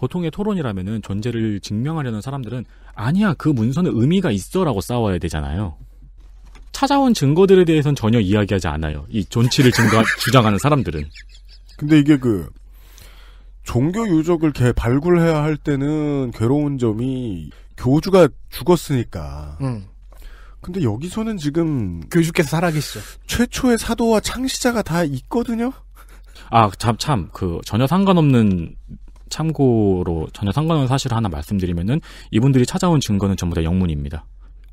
보통의 토론이라면은 존재를 증명하려는 사람들은 아니야 그 문서는 의미가 있어라고 싸워야 되잖아요. 찾아온 증거들에 대해서는 전혀 이야기하지 않아요. 이 존치를 증거 <laughs> 주장하는 사람들은. 근데 이게 그 종교 유적을 개 발굴해야 할 때는 괴로운 점이 교주가 죽었으니까. 음. 근데 여기서는 지금 교주께서 살아계시죠. 최초의 사도와 창시자가 다 있거든요. 아, 참, 참, 그, 전혀 상관없는, 참고로, 전혀 상관없는 사실을 하나 말씀드리면은, 이분들이 찾아온 증거는 전부 다 영문입니다.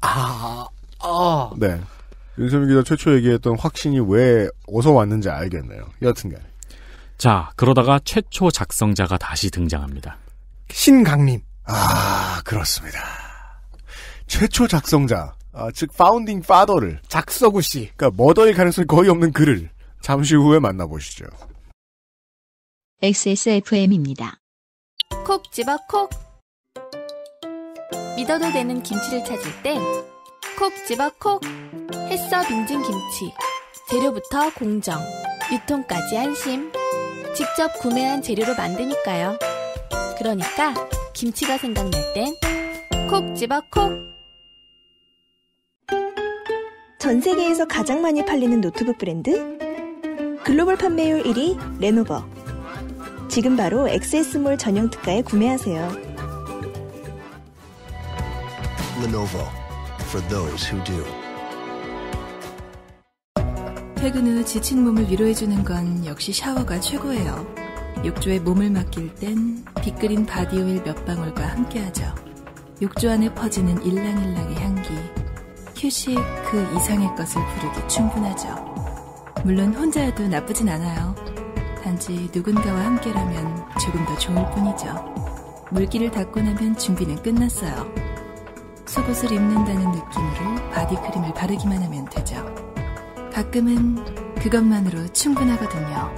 아, 아. 네. 윤세민 기자 최초 얘기했던 확신이 왜 어디서 왔는지 알겠네요. 여튼간. 자, 그러다가 최초 작성자가 다시 등장합니다. 신강림. 아, 그렇습니다. 최초 작성자, 아, 즉 파운딩 파더를 작서구 씨. 그러니까 머더일 가능성이 거의 없는 그를 잠시 후에 만나보시죠. XSFM입니다. 콕 집어 콕. 믿어도 되는 김치를 찾을 땐 콕 집어 콕. 햇서 빙진 김치. 재료부터 공정, 유통까지 안심. 직접 구매한 재료로 만드니까요. 그러니까 김치가 생각날 땐 콕 집어 콕. 전 세계에서 가장 많이 팔리는 노트북 브랜드? 글로벌 판매율 1위 레노버. 지금 바로 XS몰 전용 특가에 구매하세요. Lenovo for those who do. 퇴근 후 지친 몸을 위로해주는 건 역시 샤워가 최고예요. 욕조에 몸을 맡길 땐 빅그린 바디오일 몇 방울과 함께하죠. 욕조 안에 퍼지는 일랑일랑의 향기. 휴식 그 이상의 것을 부르기 충분하죠. 물론 혼자여도 나쁘진 않아요. 단지 누군가와 함께라면 조금 더 좋을 뿐이죠. 물기를 닦고 나면 준비는 끝났어요. 속옷을 입는다는 느낌으로 바디크림을 바르기만 하면 되죠. 가끔은 그것만으로 충분하거든요.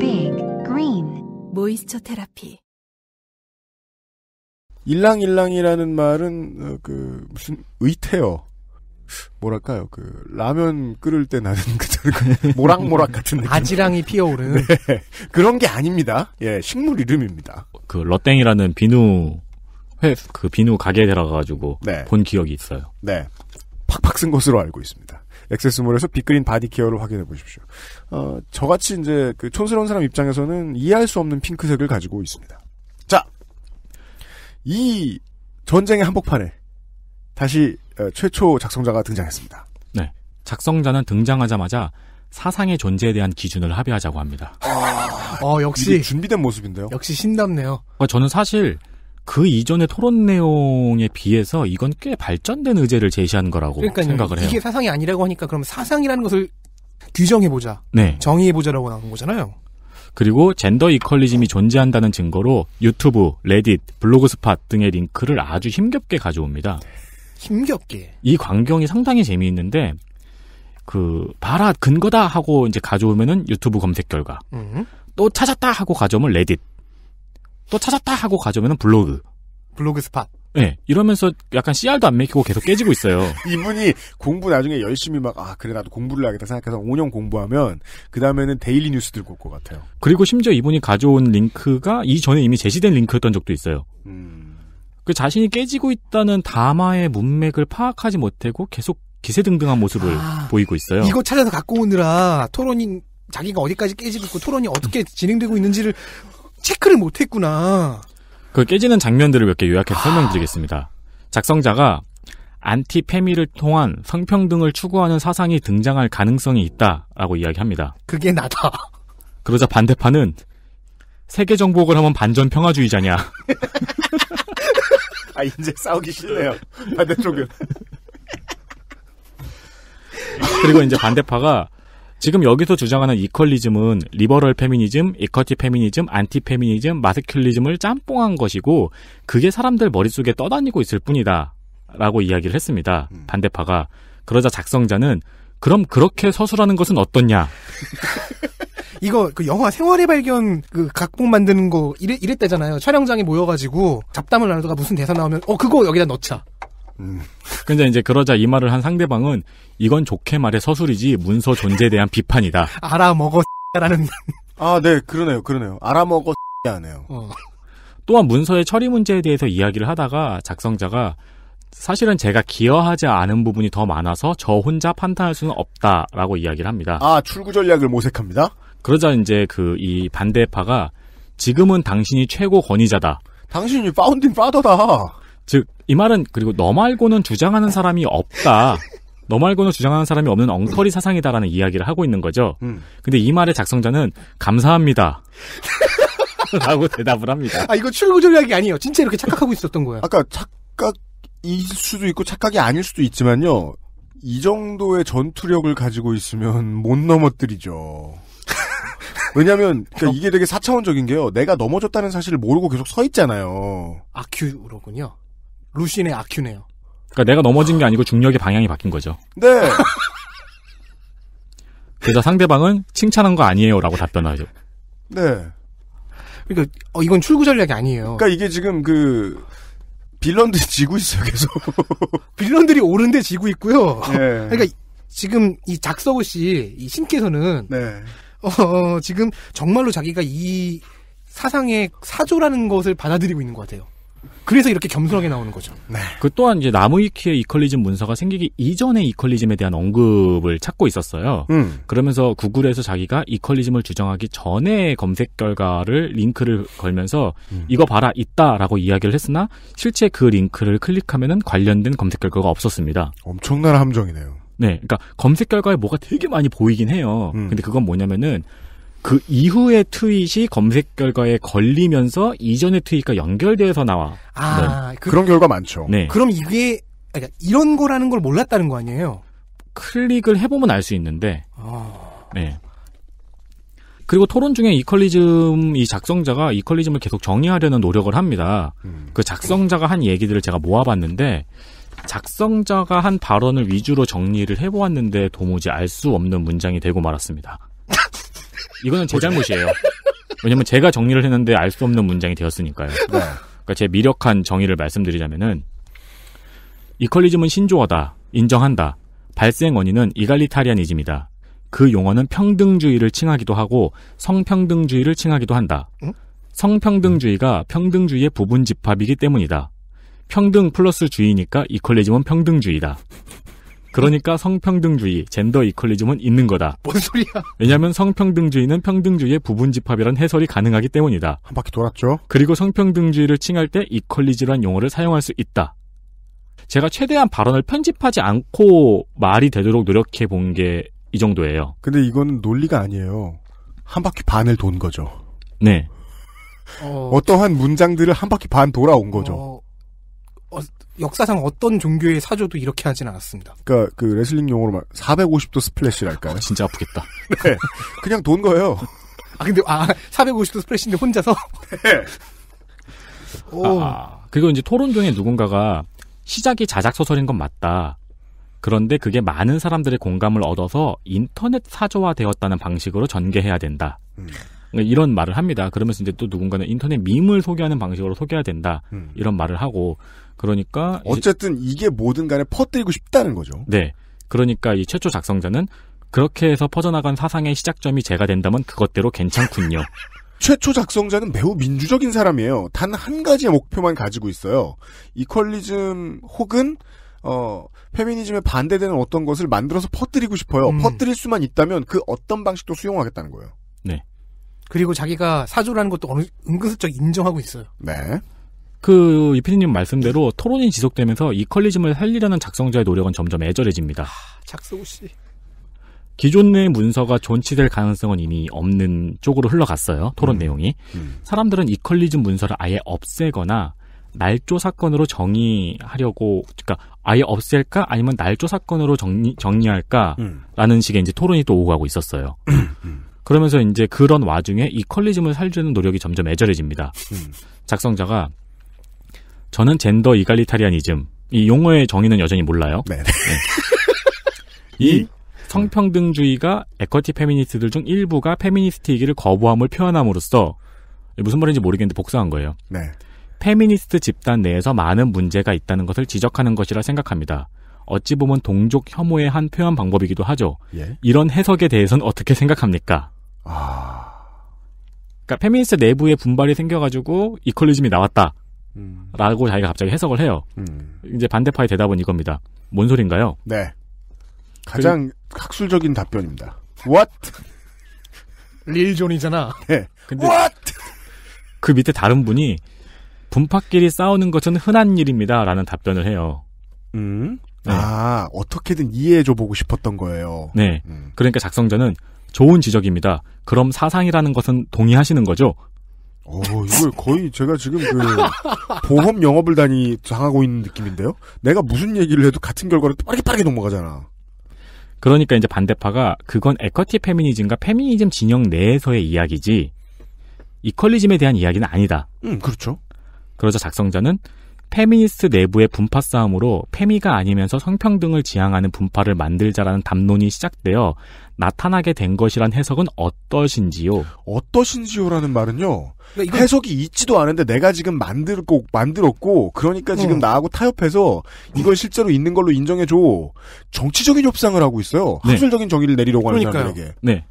Big Green 모이스처 테라피. 일랑일랑이라는 말은 어, 그 무슨 의태어 뭐랄까요 그 라면 끓을 때 나는 <laughs> 그 모락모락 같은 느낌 아지랑이 피어오르는 <laughs> 네, 그런 게 아닙니다. 예 식물 이름입니다. 그 러땡이라는 비누 회그 비누 가게에 들어가가지고 네. 본 기억이 있어요. 네 팍팍 쓴 것으로 알고 있습니다. XS몰에서 빅그린 바디케어를 확인해 보십시오. 어, 저같이 이제 그 촌스러운 사람 입장에서는 이해할 수 없는 핑크색을 가지고 있습니다. 자, 이 전쟁의 한복판에 다시 어, 최초 작성자가 등장했습니다. 네. 작성자는 등장하자마자 사상의 존재에 대한 기준을 합의하자고 합니다. 어, 역시. 이게 준비된 모습인데요. 역시 신답네요. 어, 저는 사실 그 이전의 토론 내용에 비해서 이건 꽤 발전된 의제를 제시한 거라고 그러니까 생각을 해요. 이게 사상이 아니라고 하니까 그럼 사상이라는 것을 규정해보자. 네. 정의해보자라고 나온 거잖아요. 그리고 젠더 equalism이 존재한다는 증거로 유튜브, 레딧, 블로그 스팟 등의 링크를 아주 힘겹게 가져옵니다. 힘겹게. 이 광경이 상당히 재미있는데 그 봐라 근거다 하고 이제 가져오면은 유튜브 검색 결과 음. 또 찾았다 하고 가져오면 레딧 또 찾았다 하고 가져오면은 블로그 블로그 스팟. 네 이러면서 약간 씨알도 안 맥히고 계속 깨지고 있어요. <laughs> 이분이 공부 나중에 열심히 막, 아, 그래, 나도 공부를 해야겠다 생각해서 5년 공부하면, 그 다음에는 데일리 뉴스 들고 올 것 같아요. 그리고 심지어 이분이 가져온 링크가 이전에 이미 제시된 링크였던 적도 있어요. 그 자신이 깨지고 있다는 담화의 문맥을 파악하지 못하고 계속 기세등등한 모습을 보이고 있어요. 이거 찾아서 갖고 오느라 토론이 자기가 어디까지 깨지고 있고 토론이 어떻게 진행되고 있는지를 체크를 못했구나. 그 깨지는 장면들을 몇 개 요약해서 설명드리겠습니다. 작성자가 안티 페미를 통한 성평등을 추구하는 사상이 등장할 가능성이 있다라고 이야기합니다. 그게 나다. 그러자 반대파는 세계 정복을 하면 반전 평화주의자냐? <laughs> 아, 이제 싸우기 싫네요. 반대쪽은. 그리고 이제 반대파가 지금 여기서 주장하는 equalism은 liberal 페미니즘, equity 페미니즘, 안티 페미니즘, masculism을 짬뽕한 것이고 그게 사람들 머릿속에 떠다니고 있을 뿐이다. 라고 이야기를 했습니다. 반대파가. 그러자 작성자는 그럼 그렇게 서술하는 것은 어떻냐? <laughs> 이거 그 영화 생활의 발견 그 각본 만드는 거 이래, 이랬대잖아요. 촬영장에 모여가지고 잡담을 나누다가 무슨 대사 나오면 어 그거 여기다 넣자. 근데 이제 그러자 이 말을 한 상대방은 이건 좋게 말해 서술이지 문서 존재에 대한 비판이다. <laughs> 알아먹어 라는 아, 네, 그러네요, 그러네요. 알아먹어 하네요. 또한 문서의 처리 문제에 대해서 이야기를 하다가 작성자가 사실은 제가 기여하지 않은 부분이 더 많아서 저 혼자 판단할 수는 없다라고 이야기를 합니다. 아, 출구 전략을 모색합니다. 그러자 이제 그 이 반대파가 지금은 당신이 최고 권위자다. 당신이 파운딩 파더다. 즉 이 말은 그리고 너 말고는 주장하는 사람이 없다. 너 말고는 주장하는 사람이 없는 엉터리 사상이다라는 이야기를 하고 있는 거죠. 음. 근데 이 말의 작성자는 감사합니다. <laughs> 라고 대답을 합니다. 아 이거 출구 전략이 아니에요. 진짜 이렇게 착각하고 있었던 거야. 아까 착각일 수도 있고 착각이 아닐 수도 있지만요. 이 정도의 전투력을 가지고 있으면 못 넘어뜨리죠. 왜냐하면 그러니까 이게 되게 사차원적인 게요. 내가 넘어졌다는 사실을 모르고 계속 서 있잖아요. 아큐로군요. 루신의 아큐네요. 그러니까 내가 넘어진 게 아니고 중력의 방향이 바뀐 거죠. 네. <laughs> 그래서 상대방은 칭찬한 거 아니에요라고 답변하죠. 네. 그러니까 어, 이건 출구 전략이 아니에요. 그러니까 이게 지금 그 빌런들이 지고 있어요 계속. <laughs> 빌런들이 오른데 지고 있고요. 네. 그러니까 지금 이 작서우 씨, 이 신께서는 네. 어, 지금 정말로 자기가 이 사상의 사조라는 것을 받아들이고 있는 것 같아요. 그래서 이렇게 겸손하게 나오는 거죠. 그 또한 이제 나무위키의 이퀄리즘 문서가 생기기 이전의 이퀄리즘에 대한 언급을 찾고 있었어요. 음. 그러면서 구글에서 자기가 이퀄리즘을 주장하기 전에 검색 결과를 링크를 걸면서 이거 봐라 있다라고 이야기를 했으나 실제 그 링크를 클릭하면은 관련된 검색 결과가 없었습니다. 엄청난 함정이네요. 네, 그러니까 검색 결과에 뭐가 되게 많이 보이긴 해요. 근데 그건 뭐냐면은 그 이후의 트윗이 검색 결과에 걸리면서 이전의 트윗과 연결되어서 나와. 아, 네. 그- 그런 결과 많죠. 네. 그럼 이게 그러니까 이런 거라는 걸 몰랐다는 거 아니에요? 클릭을 해보면 알 수 있는데, 아, 네. 그리고 토론 중에 이퀄리즘 이 작성자가 이퀄리즘을 계속 정의하려는 노력을 합니다. 그 작성자가 한 얘기들을 제가 모아봤는데 작성자가 한 발언을 위주로 정리를 해보았는데 도무지 알 수 없는 문장이 되고 말았습니다. 이거는 제 잘못이에요. 왜냐면 제가 정리를 했는데 알 수 없는 문장이 되었으니까요. 그러니까 제 미력한 정의를 말씀드리자면은 이퀄리즘은 신조어다. 인정한다. 발생 원인은 이갈리타리아니즘이다. 그 용어는 평등주의를 칭하기도 하고 성평등주의를 칭하기도 한다. 성평등주의가 평등주의의 부분 집합이기 때문이다. 평등 플러스 주의니까 이퀄리즘은 평등주의다. 그러니까 성평등주의, 젠더 이퀄리즘은 있는 거다. 뭔 소리야? 왜냐하면 성평등주의는 평등주의의 부분 집합이란 해설이 가능하기 때문이다. 한 바퀴 돌았죠. 그리고 성평등주의를 칭할 때 이퀄리즈란 용어를 사용할 수 있다. 제가 최대한 발언을 편집하지 않고 말이 되도록 노력해 본 게 이 정도예요. 근데 이거는 논리가 아니에요. 한 바퀴 반을 돈 거죠. 네. 어, 어... 떠한 문장들을 한 바퀴 반 돌아온 거죠. 어, 어, 역사상 어떤 종교의 사조도 이렇게 하진 않았습니다. 그러니까 그 레슬링 용어로 말 450도 스플래시랄까요? 진짜 아프겠다. <laughs> 네. 그냥 돈 거예요. 아 근데 아 450도 스프레시인데 혼자서 <laughs> 오. 아, 그리고 이제 토론 중에 누군가가 시작이 자작 소설인 건 맞다. 그런데 그게 많은 사람들의 공감을 얻어서 인터넷 사조화 되었다는 방식으로 전개해야 된다. 그러니까 이런 말을 합니다. 그러면서 이제 또 누군가는 인터넷 밈을 소개하는 방식으로 소개해야 된다. 음. 이런 말을 하고 그러니까 이제- 어쨌든 이게 뭐든 간에 퍼뜨리고 싶다는 거죠. 네. 그러니까 이 최초 작성자는 그렇게 해서 퍼져나간 사상의 시작점이 제가 된다면 그것대로 괜찮군요. <laughs> 최초 작성자는 매우 민주적인 사람이에요. 단 한 가지의 목표만 가지고 있어요. 이퀄리즘 혹은 어 페미니즘에 반대되는 어떤 것을 만들어서 퍼뜨리고 싶어요. 음. 퍼뜨릴 수만 있다면 그 어떤 방식도 수용하겠다는 거예요. 네. 그리고 자기가 사조라는 것도 어느 은근슬쩍 인정하고 있어요. 네. 그 이피디님 말씀대로 토론이 지속되면서 이퀄리즘을 살리려는 작성자의 노력은 점점 애절해집니다. 작서우 씨. 기존 의 문서가 존치될 가능성은 이미 없는 쪽으로 흘러갔어요. 토론 내용이. 사람들은 equalism 문서를 아예 없애거나 날조 사건으로 정의하려고 그러니까 아예 없앨까 아니면 날조 사건으로 정리 정리할까라는 식의 이제 토론이 또 오고 가고 있었어요. 그러면서 이제 그런 와중에 equalism을 살리려는 노력이 점점 애절해집니다. 작성자가 저는 젠더 egalitarianism 이 용어의 정의는 여전히 몰라요. 네. 이 성평등주의가 equity 페미니스트들 중 일부가 페미니스트이기를 거부함을 표현함으로써 무슨 말인지 모르겠는데 복사한 거예요. 네. 페미니스트 집단 내에서 많은 문제가 있다는 것을 지적하는 것이라 생각합니다. 어찌 보면 동족 혐오의 한 표현 방법이기도 하죠. 예. 이런 해석에 대해서는 어떻게 생각합니까? 그러니까 페미니스트 내부에 분란이 생겨가지고 equalism이 나왔다. 라고 자기가 갑자기 해석을 해요. 이제 반대파의 대답은 이겁니다. 뭔 소린가요? 네. 가장 학술적인 답변입니다. What? 릴존이잖아. 네. 근데 그 밑에 다른 분이 분파끼리 싸우는 것은 흔한 일입니다. 라는 답변을 해요. 음. 네. 아, 어떻게든 이해해줘 보고 싶었던 거예요. 네. 그러니까 작성자는 좋은 지적입니다. 그럼 사상이라는 것은 동의하시는 거죠? 오, 이걸 거의 제가 지금 그 보험 영업을 다니 당하고 있는 느낌인데요. 내가 무슨 얘기를 해도 같은 결과를 빠르게 빠르게 넘어가잖아. 그러니까 이제 반대파가 그건 equity 페미니즘과 페미니즘 진영 내에서의 이야기지 이퀄리즘에 대한 이야기는 아니다. 음, 그렇죠. 그러자 작성자는 페미니스트 내부의 분파 싸움으로 페미가 아니면서 성평등을 지향하는 분파를 만들자라는 담론이 시작되어 나타나게 된 것이란 해석은 어떠신지요? 어떠신지요라는 말은요. 그러니까 이건- 해석이 있지도 않은데 내가 지금 만들고 만들었고 그러니까 지금 어. 나하고 타협해서 이걸 실제로 있는 걸로 인정해 줘. 정치적인 협상을 하고 있어요. 네. 학술적인 정의를 내리려고 하는 그러니까요. 사람들에게. 네.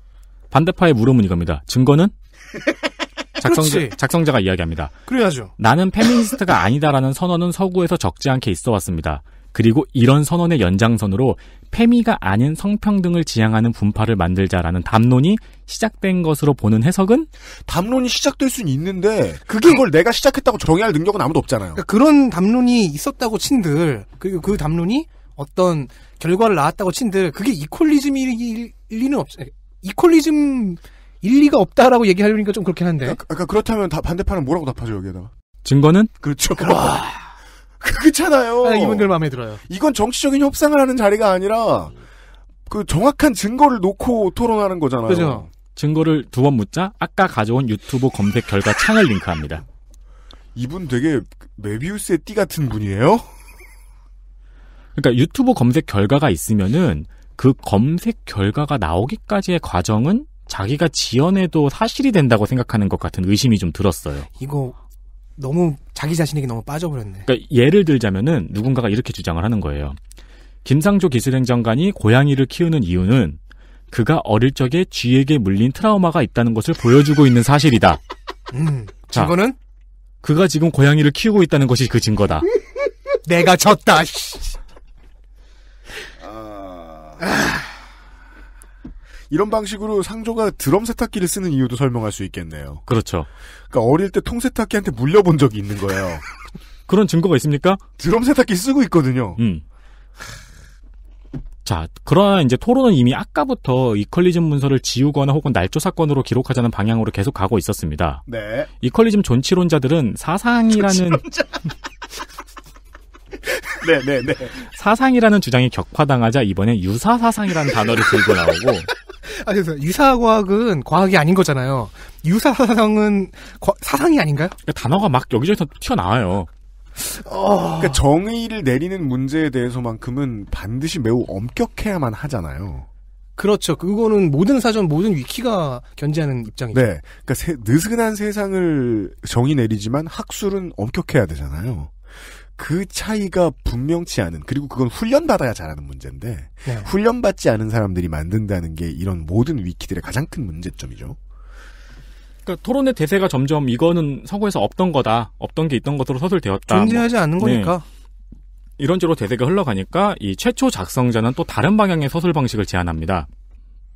반대파의 물음은 이겁니다. 증거는? <laughs> 작성자, 그렇지. 작성자가 이야기합니다. 그래야죠. 나는 페미니스트가 아니다라는 선언은 서구에서 적지 않게 있어 왔습니다. 그리고 이런 선언의 연장선으로 페미가 아닌 성평등을 지향하는 분파를 만들자라는 담론이 시작된 것으로 보는 해석은 담론이 시작될 수는 있는데 그게 걸 내가 시작했다고 정의할 능력은 아무도 없잖아요. 그러니까 그런 담론이 있었다고 친들 그리고 그 담론이 어떤 결과를 낳았다고 친들 그게 이퀄리즘일 리는 없. 이퀄리즘 일리가 없다라고 얘기하려니까 좀 그렇긴 한데. 그러니까 그렇다면 다 반대파는 뭐라고 답하죠 여기에다가? 증거는? 그렇죠. <laughs> 그렇잖아요. 아, 이분들 마음에 들어요. 이건 정치적인 협상을 하는 자리가 아니라 그 정확한 증거를 놓고 토론하는 거잖아요. 그죠. 증거를 두 번 묻자 아까 가져온 유튜브 검색 결과 창을 링크합니다. 이분 되게 메비우스의 띠 같은 분이에요. 그러니까 유튜브 검색 결과가 있으면은 그 검색 결과가 나오기까지의 과정은 자기가 지어내도 사실이 된다고 생각하는 것 같은 의심이 좀 들었어요. 이거 너무 자기 자신에게 너무 빠져버렸네. 그러니까 예를 들자면은 누군가가 이렇게 주장을 하는 거예요. 김상조 기술행정관이 고양이를 키우는 이유는 그가 어릴 적에 쥐에게 물린 트라우마가 있다는 것을 보여주고 있는 사실이다. 음, 자, 증거는 그가 지금 고양이를 키우고 있다는 것이 그 증거다. 내가 졌다. 씨. 이런 방식으로 상조가 드럼 세탁기를 쓰는 이유도 설명할 수 있겠네요. 그렇죠. 그러니까 어릴 때 통세탁기한테 물려본 적이 있는 거예요. 그런 증거가 있습니까? 드럼 세탁기 쓰고 있거든요. 음. 자, 그러나 이제 토론은 이미 아까부터 이퀄리즘 문서를 지우거나 혹은 날조 사건으로 기록하자는 방향으로 계속 가고 있었습니다. 네. 이퀄리즘 존치론자들은 사상이라는 <laughs> 네, 네, 네. 사상이라는 주장이 격화당하자 이번엔 유사 사상이라는 단어를 들고 나오고 아, 그래서 유사과학은 과학이 아닌 거잖아요. 유사사상은 과- 사상이 아닌가요? 그러니까 단어가 막 여기저기서 튀어나와요. 그러니까 정의를 내리는 문제에 대해서만큼은 반드시 매우 엄격해야만 하잖아요. 그렇죠. 그거는 모든 사전, 모든 위키가 견지하는 입장이죠. 네. 그러니까 세- 느슨한 세상을 정의 내리지만 학술은 엄격해야 되잖아요. 그 차이가 분명치 않은 그리고 그건 훈련받아야 잘하는 문제인데 네. 훈련받지 않은 사람들이 만든다는 게 이런 모든 위키들의 가장 큰 문제점이죠. 그러니까 토론의 대세가 점점 이거는 서구에서 없던 거다. 없던 게 있던 것으로 서술되었다. 존재하지 뭐. 않는 네. 거니까. 이런 식으로 대세가 흘러가니까 이 최초 작성자는 또 다른 방향의 서술 방식을 제안합니다.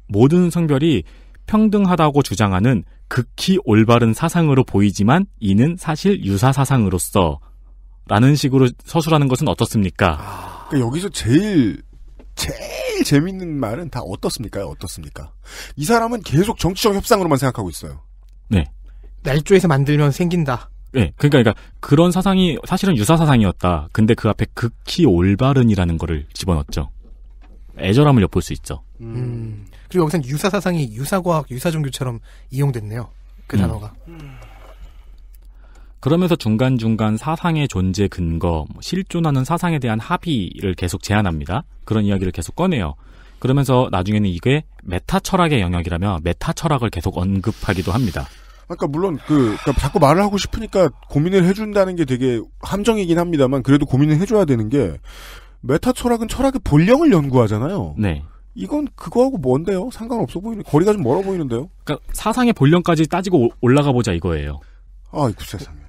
모든 성별이 평등하다고 주장하는 극히 올바른 사상으로 보이지만 이는 사실 유사 사상으로서 라는 식으로 서술하는 것은 어떻습니까? 그러니까 여기서 제일 제일 재밌는 말은 다 어떻습니까? 어떻습니까? 이 사람은 계속 정치적 협상으로만 생각하고 있어요. 네. 날조에서 만들면 생긴다. 네, 그러니까, 그러니까 그런 사상이 사실은 유사 사상이었다. 근데 그 앞에 극히 올바른이라는 거를 집어넣었죠. 애절함을 엿볼 수 있죠. 음. 그리고 여기서는 유사 사상이 유사 과학, 유사 종교처럼 이용됐네요. 그 음. 단어가. 그러면서 중간중간 사상의 존재 근거, 뭐 실존하는 사상에 대한 합의를 계속 제안합니다. 그런 이야기를 계속 꺼내요. 그러면서 나중에는 이게 메타 철학의 영역이라며 메타 철학을 계속 언급하기도 합니다. 그러니까 물론 그 그러니까 자꾸 말을 하고 싶으니까 고민을 해준다는 게 되게 함정이긴 합니다만 그래도 고민을 해줘야 되는 게 메타 철학은 철학의 본령을 연구하잖아요. 네. 이건 그거하고 뭔데요? 상관없어 보이는 거리가 좀 멀어 보이는데요. 그러니까 사상의 본령까지 따지고 오- 올라가 보자 이거예요. 아이고 세상에.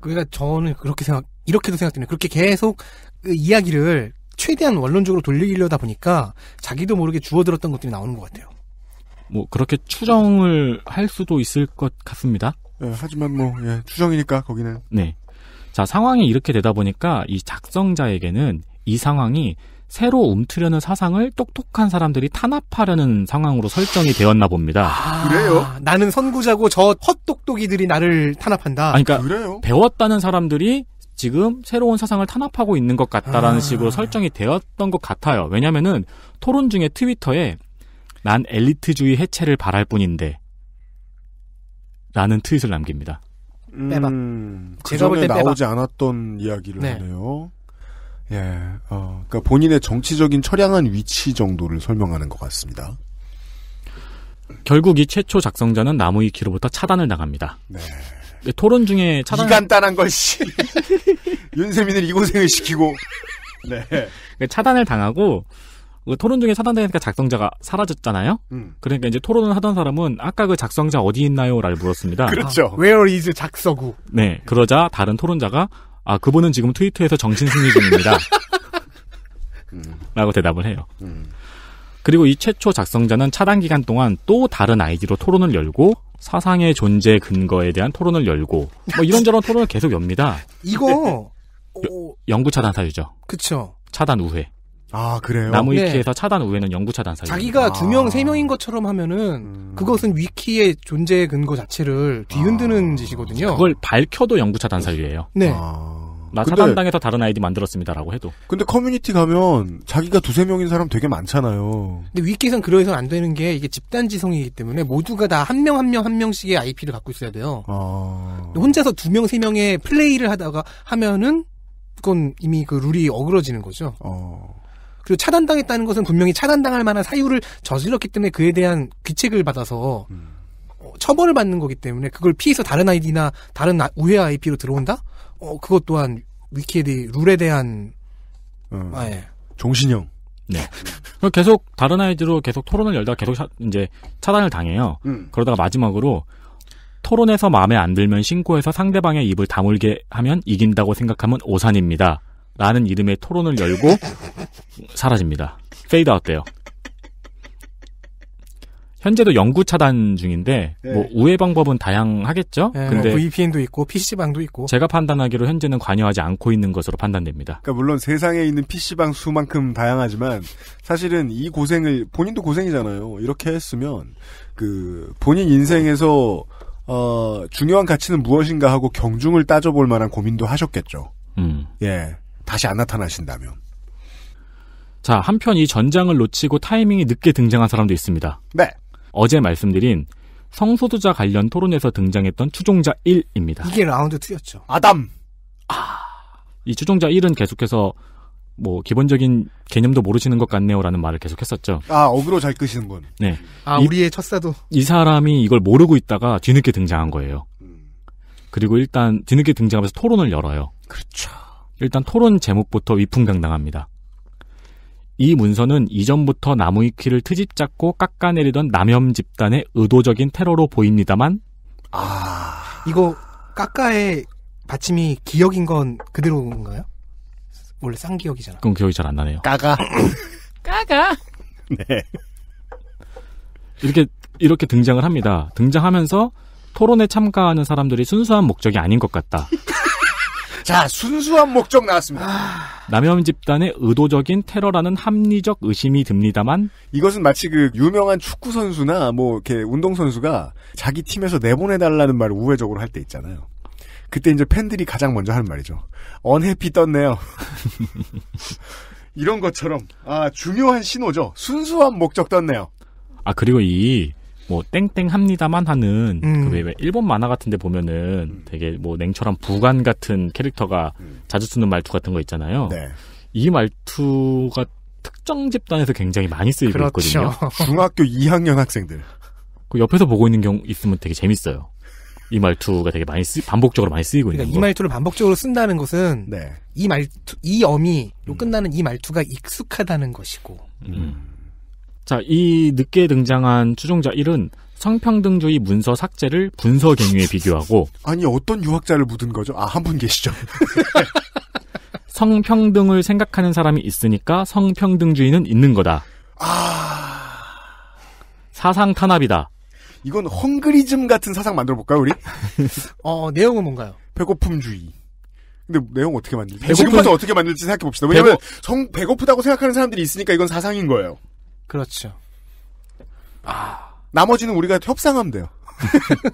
그러니까 저는 그렇게 생각, 이렇게도 생각되네요. 그렇게 계속 그 이야기를 최대한 원론적으로 돌리려다 보니까 자기도 모르게 주워들었던 것들이 나오는 것 같아요. 뭐 그렇게 추정을 할 수도 있을 것 같습니다. 예, 하지만 뭐 예, 추정이니까 거기는 네. 자, 상황이 이렇게 되다 보니까 이 작성자에게는 이 상황이 새로 움트려는 사상을 똑똑한 사람들이 탄압하려는 상황으로 설정이 되었나 봅니다. 아, 나는 선구자고 저 헛똑똑이들이 나를 탄압한다. 아니, 그러니까 배웠다는 사람들이 지금 새로운 사상을 탄압하고 있는 것 같다라는 아. 식으로 설정이 되었던 것 같아요. 왜냐면은 토론 중에 트위터에 난 엘리트주의 해체를 바랄 뿐인데 라는 트윗을 남깁니다. 음, 그 제가 볼 전에 때 빼봐. 나오지 않았던 이야기를 네. 하네요. 예, 어, 그러니까 본인의 정치적인 처량한 위치 정도를 설명하는 것 같습니다. 결국 이 최초 작성자는 나무위 키로부터 차단을 당합니다. 네. 토론 중에 차단 이 간단한 걸 씨. <laughs> 윤세민을 이 고생을 시키고. 네. 차단을 당하고 그 토론 중에 차단되니까 작성자가 사라졌잖아요. 음. 그러니까 이제 토론을 하던 사람은 아까 그 작성자 어디 있나요?라를 물었습니다. 그렇죠. Where is 작서구? 네, 그러자 다른 토론자가 아 그분은 지금 트위터에서 정신 승리 중입니다. 라고 대답을 해요. 그리고 이 최초 작성자는 차단 기간 동안 또 다른 아이디로 토론을 열고 사상의 존재 근거에 대한 토론을 열고 뭐 이런저런 토론을 계속 엽니다. 이거 영구 차단 사유죠. 그쵸. 차단 우회. 아 그래요? 나무 위키에서 차단 우회는 영구 차단 사유. 자기가 두 명, 세 명인 것처럼 하면은 그것은 위키의 존재 근거 자체를 뒤흔드는 짓이거든요. 그걸 밝혀도 영구 차단 사유예요. 네. 나 차단당해서 다른 아이디 만들었습니다라고 해도. 근데 커뮤니티 가면 자기가 두세 명인 사람 되게 많잖아요. 근데 위키에선 그러해서는 안 되는 게 이게 집단 지성이기 때문에 모두가 다 한 명 한 명 한 명씩의 IP를 갖고 있어야 돼요. 아. 혼자서 두 명, 세 명의 플레이를 하다가 하면은 그건 이미 그 룰이 어그러지는 거죠. 어. 그리고 차단당했다는 것은 분명히 차단당할 만한 사유를 저질렀기 때문에 그에 대한 귀책을 받아서 어, 처벌을 받는 거기 때문에 그걸 피해서 다른 아이디나 다른 아- 우회 IP로 들어온다? 어, 그것 또한 대해 룰에 대한 어. 아, 예. 종신형. 네. 계속 다른 아이디로 계속 토론을 열다가 계속 차- 이제 차단을 당해요. 음. 그러다가 마지막으로 토론에서 마음에 안 들면 신고해서 상대방의 입을 다물게 하면 이긴다고 생각하면 오산입니다. 라는 이름의 토론을 열고 사라집니다. 페이드 아웃 돼요. 현재도 영구 차단 중인데 네. 뭐 우회 방법은 다양하겠죠. 예, 근데 뭐 VPN도 있고 PC방도 있고 제가 판단하기로 현재는 관여하지 않고 있는 것으로 판단됩니다. 그러니까 물론 세상에 있는 PC방 수만큼 다양하지만 사실은 이 고생을 본인도 고생이잖아요. 이렇게 했으면 그 본인 인생에서 어 중요한 가치는 무엇인가 하고 경중을 따져볼 만한 고민도 하셨겠죠. 음. 예. 다시 안 나타나신다면. 자, 한편 이 전장을 놓치고 타이밍이 늦게 등장한 사람도 있습니다. 네. 어제 말씀드린 성소수자 관련 토론에서 등장했던 추종자 1입니다. 이게 라운드 2였죠. 아담. 이 추종자 1은 계속해서 뭐 기본적인 개념도 모르시는 것 같네요라는 말을 계속했었죠. 아 어그로 잘 끄시는군. 네. 아 이- 우리의 첫사도 이 사람이 이걸 모르고 있다가 뒤늦게 등장한 거예요. 그리고 일단 뒤늦게 등장하면서 토론을 열어요. 그렇죠. 일단 토론 제목부터 위풍당당합니다. 이 문서는 이전부터 나무위키를 트집 잡고 깎아내리던 남염 집단의 의도적인 테러로 보입니다만 이거 까까의 받침이 기억인 건 그대로인가요? 원래 쌍기억이잖아. 그건 기억이 잘 안 나네요. 까가. <laughs> 까가. 네. 이렇게 이렇게 등장을 합니다. 등장하면서 토론에 참가하는 사람들이 순수한 목적이 아닌 것 같다. <laughs> 자 순수한 목적 나왔습니다. 남염 집단의 의도적인 테러라는 합리적 의심이 듭니다만 이것은 마치 그 유명한 축구 선수나 뭐 이렇게 운동 선수가 자기 팀에서 내보내달라는 말을 우회적으로 할 때 있잖아요. 그때 이제 팬들이 가장 먼저 하는 말이죠. 언해피 떴네요. <laughs> 이런 것처럼 아 중요한 신호죠. 순수한 목적 떴네요. 아 그리고 이 뭐 땡땡 합니다만 하는 음. 그 왜, 왜 일본 만화 같은 데 보면은 되게 뭐 냉철한 부관 같은 캐릭터가 자주 쓰는 말투 같은 거 있잖아요. 음. 네. 이 말투가 특정 집단에서 굉장히 많이 쓰이고 그렇죠. 있거든요. <laughs> 중학교 2학년 학생들. 그 옆에서 보고 있는 경우 있으면 되게 재밌어요. 이 말투가 되게 많이 쓰 반복적으로 많이 쓰이고 있는 그러니까 거. 이 말투를 반복적으로 쓴다는 것은 네. 이 말투, 이 어미로 끝나는 이 말투가 익숙하다는 것이고. 음. 자, 이 늦게 등장한 추종자 1은 성평등주의 문서 삭제를 분서 경유에 비교하고 아니 어떤 유학자를 묻은 거죠? 아 한 분 계시죠. <laughs> 성평등을 생각하는 사람이 있으니까 성평등주의는 있는 거다. 사상 탄압이다. 이건 헝그리즘 같은 사상 만들어 볼까요, 우리? <laughs> 어, 내용은 뭔가요? 배고픔주의. 근데 내용 어떻게 만들지? 배고픔- 지금까지 어떻게 만들지 생각해 봅시다. 왜냐면 성 배고프다고 생각하는 사람들이 있으니까 이건 사상인 거예요. 그렇죠. 나머지는 우리가 협상하면 돼요. <laughs>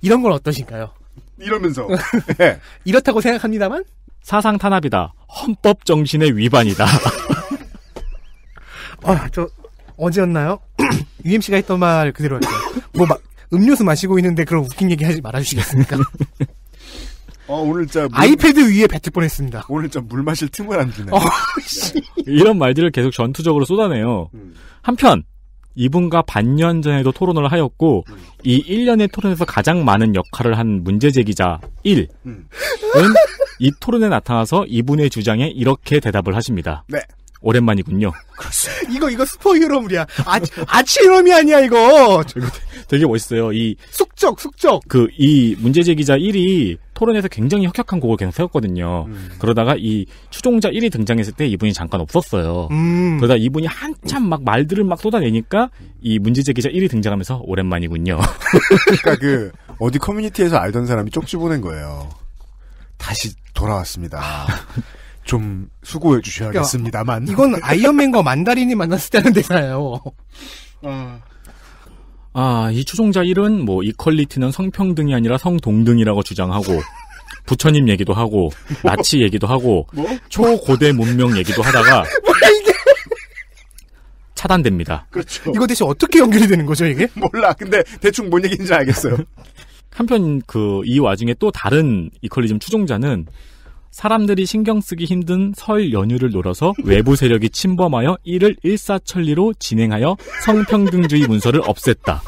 이런 건 어떠신가요? 이러면서 <laughs> 예. 이렇다고 생각합니다만 사상 탄압이다. 헌법 정신의 위반이다. <laughs> 아, 저 어제였나요? <clears throat> UMC가 했던 말 그대로 할게요. 뭐 마- 음료수 마시고 있는데 그런 웃긴 얘기 하지 말아주시겠습니까? 어, 오늘 진짜 물- 아이패드 위에 뱉을 뻔했습니다. 오늘 좀물 마실 틈을 안 주네. 어, 씨. 이런 말들을 계속 전투적으로 쏟아내요. 한편 이분과 반년 전에도 토론을 하였고 이 1년의 토론에서 가장 많은 역할을 한 문제 제기자 1은 이 토론에 나타나서 이분의 주장에 이렇게 대답을 하십니다. 네. 오랜만이군요. <laughs> 이거 이거 스포히어로물이야. 아, 아치히롬이 아니야 이거. 되게 멋있어요. 이 숙적 숙적. 그 이 문제 제 기자 1이 토론에서 굉장히 혁혁한 곡을 계속 세웠거든요. 그러다가 이 추종자 1이 등장했을 때 이분이 잠깐 없었어요. 음. 그러다 이분이 한참 막 말들을 막 쏟아내니까 이 문제 제 기자 1이 등장하면서 오랜만이군요. 그러니까 그 어디 커뮤니티에서 알던 사람이 쪽지 보낸 거예요. 다시 돌아왔습니다. <laughs> 좀 수고해 주셔야겠습니다만. 이건 아이언맨과 만다린이 만났을 때 하는 대사예요. 아, 이 추종자 1은 뭐 이퀄리티는 성평등이 아니라 성동등이라고 주장하고 <laughs> 부처님 얘기도 하고 나치 얘기도 하고 초고대 문명 얘기도 하다가 <laughs> 차단됩니다. 그렇죠. 이거 대체 어떻게 연결이 되는 거죠 이게? <laughs> 몰라. 근데 대충 뭔 얘기인지 알겠어요. 한편 그 이 와중에 또 다른 이퀄리즘 추종자는 사람들이 신경 쓰기 힘든 설 연휴를 노려서 외부 세력이 침범하여 이를 일사천리로 진행하여 성평등주의 문서를 없앴다.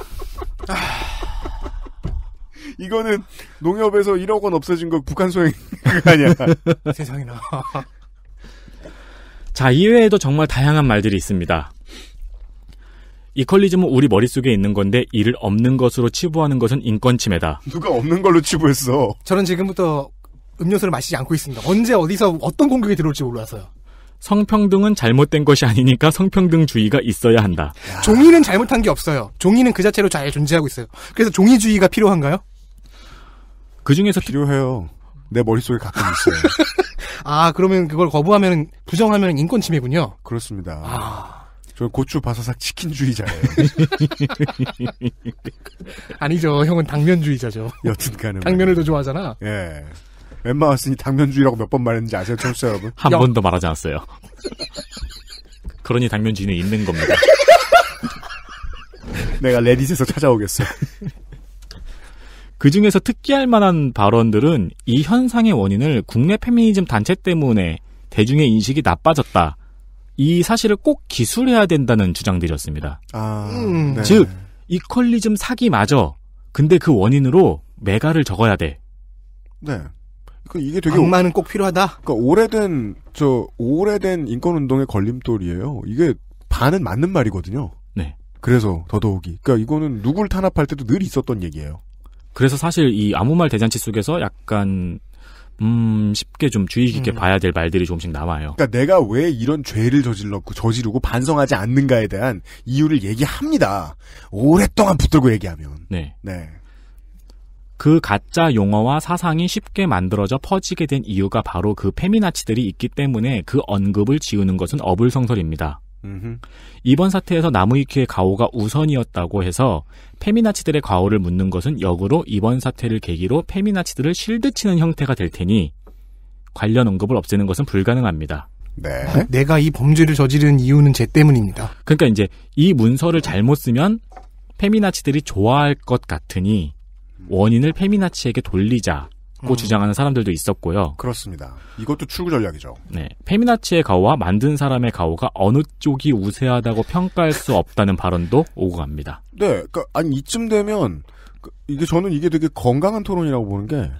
이거는 농협에서 1억 원 없어진 거 북한 소행 그거 아니야. <laughs> 세상에나. 자, 이외에도 정말 다양한 말들이 있습니다. 이퀄리즘은 우리 머릿속에 있는 건데 이를 없는 것으로 치부하는 것은 인권 침해다. 누가 없는 걸로 치부했어. 저는 지금부터 음료수를 마시지 않고 있습니다. 언제 어디서 어떤 공격이 들어올지 몰라서요. 성평등은 잘못된 것이 아니니까 성평등주의가 있어야 한다. 종이는 잘못한 게 없어요. 종이는 그 자체로 잘 존재하고 있어요. 그래서 종이주의가 필요한가요? 그 중에서 필요해요. 내 머릿속에 가끔 있어요. <laughs> 아 그러면 그걸 거부하면 부정하면 인권 침해군요. 그렇습니다. 아. 저 고추 바사삭 치킨주의자예요. <laughs> 아니죠. 형은 당면주의자죠. 여튼간은 당면을 더 좋아하잖아. 예. 웬만했으니 당면주의라고 몇 번 말했는지 아세요, 청취자 여러분? 한 번도 말하지 않았어요. <laughs> 그러니 당면주의는 있는 겁니다. <laughs> 내가 레딧에서 찾아오겠어. <laughs> 그 중에서 특기할 만한 발언들은 이 현상의 원인을 국내 페미니즘 단체 때문에 대중의 인식이 나빠졌다. 이 사실을 꼭 기술해야 된다는 주장들이었습니다. 아, 음. 네. 즉, 이퀄리즘 사기 마저. 근데 그 원인으로 메가를 적어야 돼. 네. 그 이게 되게 악마는 꼭 필요하다. 그러니까 오래된 저 오래된 인권 운동의 걸림돌이에요. 이게 반은 맞는 말이거든요. 네. 그래서 더더욱이. 그러니까 이거는 누굴 탄압할 때도 늘 있었던 얘기예요. 그래서 사실 이 아무 말 대잔치 속에서 약간 음 쉽게 좀 주의 깊게 음. 봐야 될 말들이 조금씩 남아요. 그러니까 내가 왜 이런 죄를 저질렀고 저지르고 반성하지 않는가에 대한 이유를 얘기합니다. 오랫동안 붙들고 얘기하면. 네. 네. 그 가짜 용어와 사상이 쉽게 만들어져 퍼지게 된 이유가 바로 그 페미나치들이 있기 때문에 그 언급을 지우는 것은 어불성설입니다. 음흠. 이번 사태에서 나무위키의 가오가 우선이었다고 해서 페미나치들의 가오를 묻는 것은 역으로 이번 사태를 계기로 페미나치들을 실드치는 형태가 될 테니 관련 언급을 없애는 것은 불가능합니다. 네. 내가 이 범죄를 저지른 이유는 쟤 때문입니다. 그러니까 이제 이 문서를 잘못 쓰면 페미나치들이 좋아할 것 같으니 원인을 페미나치에게 돌리자고 음. 주장하는 사람들도 있었고요. 그렇습니다. 이것도 출구 전략이죠. 네, 페미나치의 가오와 만든 사람의 가오가 어느 쪽이 우세하다고 평가할 수 없다는 발언도 오고 갑니다. 네, 그러니까 아니 이쯤 되면 그, 이게 저는 이게 되게 건강한 토론이라고 보는 게